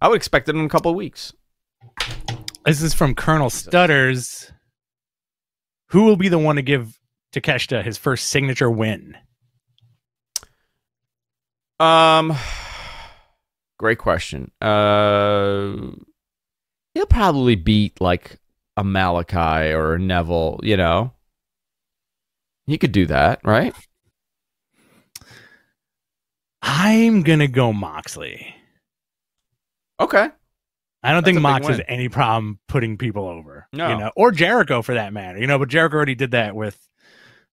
I would expect it in a couple weeks. This is from Colonel Stutters. Who will be the one to give Takeshita his first signature win? Um, great question. Uh, he'll probably beat like a Malakai or a Neville. You know, he could do that, right? I'm gonna go Moxley. Okay. I don't That's think Mox has any problem putting people over. No. You know, or Jericho for that matter. You know, but Jericho already did that with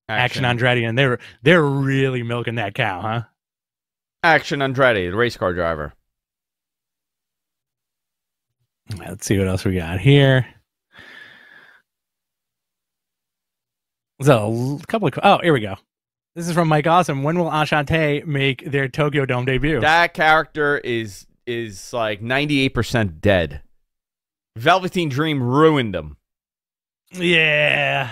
Action, Andretti, and they're they're really milking that cow, huh? Action Andretti, the race car driver. Let's see what else we got here. So a couple of oh, here we go. This is from Mike Awesome. When will Ashante make their Tokyo Dome debut? That character is is like ninety eight percent dead. Velveteen Dream ruined him. yeah.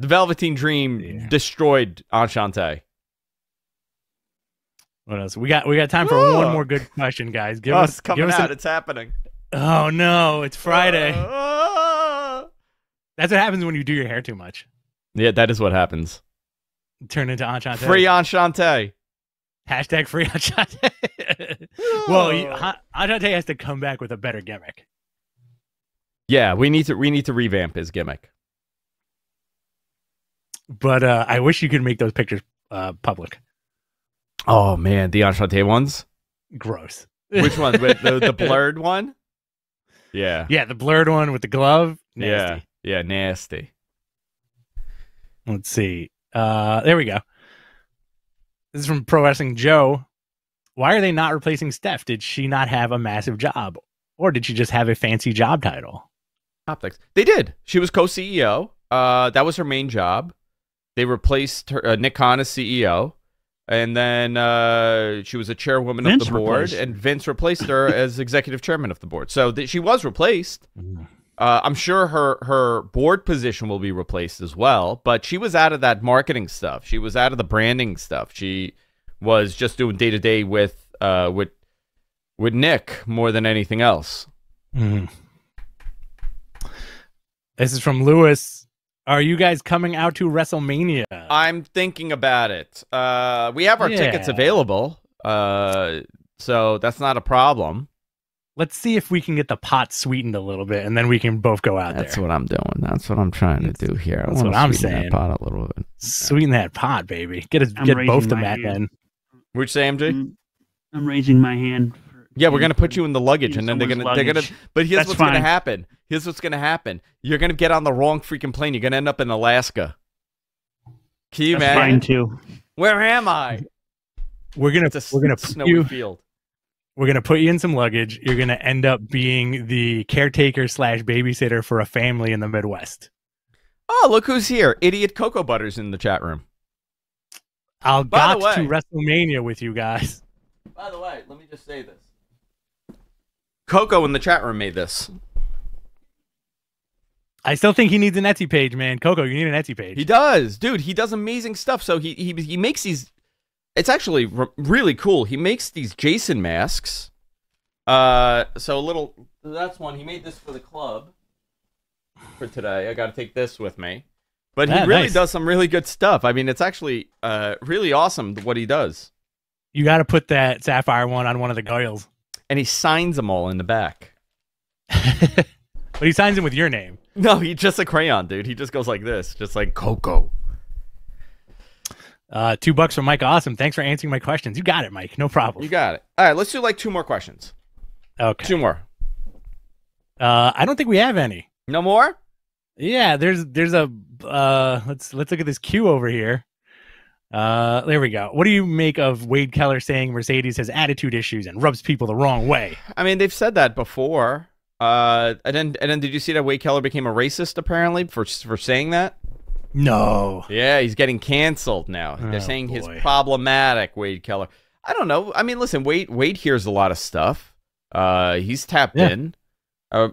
The Velveteen Dream Yeah. destroyed Enchante. What else? We got we got time for one more good question, guys. Give oh, us it's coming give us out. an- it's happening. oh no, it's Friday. Ah. That's what happens when you do your hair too much. yeah, that is what happens. Turn into Enchante. Free Enchante. Hashtag free Enchante. well, you- Ha- Enchante has to come back with a better gimmick. Yeah, we need to we need to revamp his gimmick. But uh, I wish you could make those pictures uh, public. Oh man, the Enchante ones. Gross. Which one? With the, the blurred one? Yeah. Yeah, the blurred one with the glove. Nasty. Yeah. Yeah, nasty. Let's see. Uh, there we go. This is from Pro Wrestling Joe. Why are they not replacing Steph? Did she not have a massive job, or did she just have a fancy job title? Optics. They did. She was co-CEO. Uh, that was her main job. They replaced her, uh, Nick Khan as CEO, and then uh, she was a chairwoman Vince of the board, replaced and Vince replaced her as executive chairman of the board. So th- she was replaced. Uh, I'm sure her her board position will be replaced as well, but she was out of that marketing stuff. She was out of the branding stuff. She was just doing day to day with uh with with Nick more than anything else. Mhm. This is from Lewis. Are you guys coming out to WrestleMania? I'm thinking about it. Uh, we have our tickets available, uh, so that's not a problem. Let's see if we can get the pot sweetened a little bit, and then we can both go out That's there. what I'm doing. That's what I'm trying to do here. I that's what I'm sweeten that pot a little bit. Sweeten that pot, baby. Get us, get both the my mat hand. then. Which say, MJ? I'm raising my hand. Yeah, we're gonna put you in the luggage, and then they're gonna someone's they're gonna. But here's That's what's gonna happen. Here's what's gonna happen. You're gonna get on the wrong freaking plane. You're gonna end up in Alaska. Can you That's imagine? fine too. Where am I? We're gonna It's a we're gonna s- put snowy you field. We're gonna put you in some luggage. You're gonna end up being the caretaker slash babysitter for a family in the Midwest. Oh, look who's here! Idiot Cocoa Butters in the chat room. I'll By got to WrestleMania with you guys. By the way, let me just say this. Coco in the chat room made this. I still think he needs an Etsy page, man. Coco, you need an Etsy page. He does, dude. He does amazing stuff. So he he he makes these. It's actually really cool. He makes these Jason masks. Uh, so a little. That's one. He made this for the club. For today, I got to take this with me. But he really nice. does some really good stuff. I mean, it's actually uh really awesome what he does. You got to put that sapphire one on one of the goyles. And he signs them all in the back. but he signs him with your name. No, he just a crayon, dude. He just goes like this, just like Coco. Uh, two bucks from Mike. Awesome. Thanks for answering my questions. You got it, Mike. No problem. You got it. All right, let's do like two more questions. okay. Two more. Uh, I don't think we have any. No more? Yeah, there's there's a uh let's let's look at this queue over here. Uh there we go. What do you make of Wade Keller saying Mercedes has attitude issues and rubs people the wrong way? I mean, they've said that before. Uh, and then and then did you see that Wade Keller became a racist apparently for for saying that? No. Yeah, he's getting canceled now. They're Oh, saying he's problematic, Wade Keller. I don't know. I mean, listen, Wade Wade hears a lot of stuff. Uh, he's tapped Yeah. in. Uh,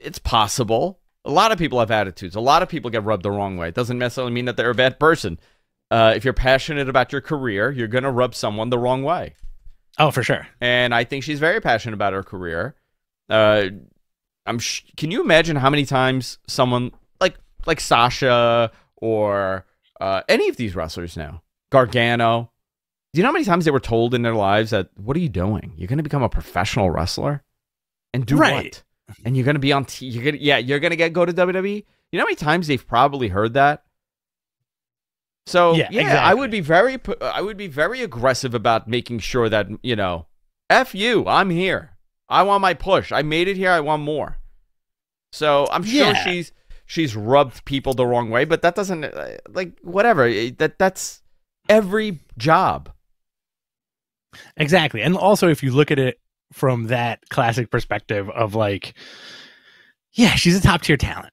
it's possible. A lot of people have attitudes. A lot of people get rubbed the wrong way. It doesn't necessarily mean that they're a bad person. Uh, if you're passionate about your career, you're gonna rub someone the wrong way. Oh, for sure. and I think she's very passionate about her career. Uh, I'm. Sh- can you imagine how many times someone like like Sasha or uh, any of these wrestlers now, Gargano. Do you know how many times they were told in their lives that what are you doing? You're going to become a professional wrestler, and do Right. what? And you're going to be on. T- you're gonna yeah. You're going to get go to WWE. You know how many times they've probably heard that. So yeah, Yeah, I would be very I would be very aggressive about making sure that you know, f you, I'm here. I want my push. I made it here. I want more. So I'm sure Yeah. she's she's rubbed people the wrong way, but that doesn't uh, like whatever. eh, That that's every job. Exactly. And also, if you look at it from that classic perspective of like, yeah, she's a top tier talent.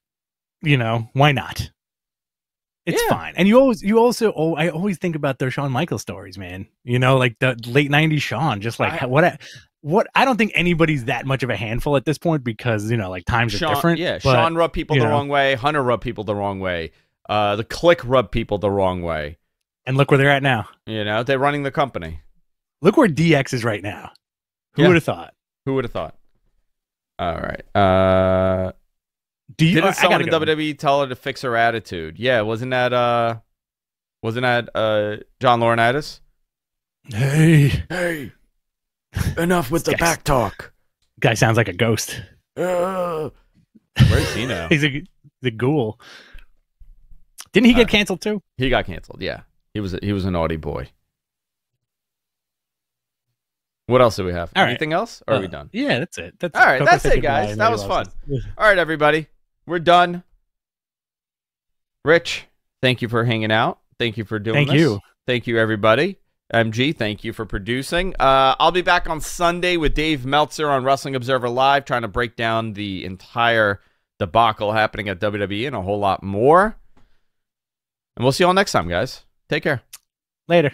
You know, why not? It's Yeah. fine. And you always, you also, oh, I always think about those Shawn Michaels stories, man. You know, like the late 90s Shawn, just like I- what, what, I don't think anybody's that much of a handful at this point because, you know, like times Shawn, are different. yeah, but- Shawn rubbed people the know. wrong way. Hunter rubbed people the wrong way. Uh, the Kliq rubbed people the wrong way. And look where they're at now. You know, they're running the company. Look where DX is right now. Who Yeah. would have thought? Who would have thought? All right. Uh, Do you, didn't someone in go. WWE tell her to fix her attitude? Yeah, wasn't that uh, wasn't that uh, John Laurinaitis? Hey, Hey, enough with the back talk. guy sounds like a ghost. Uh, where's he now? He's a the ghoul. Didn't he Uh, get canceled too? He got canceled. Yeah, he was a, he was a naughty boy. What else do we have? All right. Anything else? Or are we Uh, done? Yeah, that's it. That's All right, Coco that's it, guys. That was fun. us. All right, everybody, we're done. Rich, thank you for hanging out. Thank you for doing Thank this. you. Thank you, everybody. MG, thank you for producing. Uh, I'll be back on Sunday with Dave Meltzer on Wrestling Observer Live, trying to break down the entire debacle happening at WWE and a whole lot more. And we'll see you all next time, guys. Take care. Later.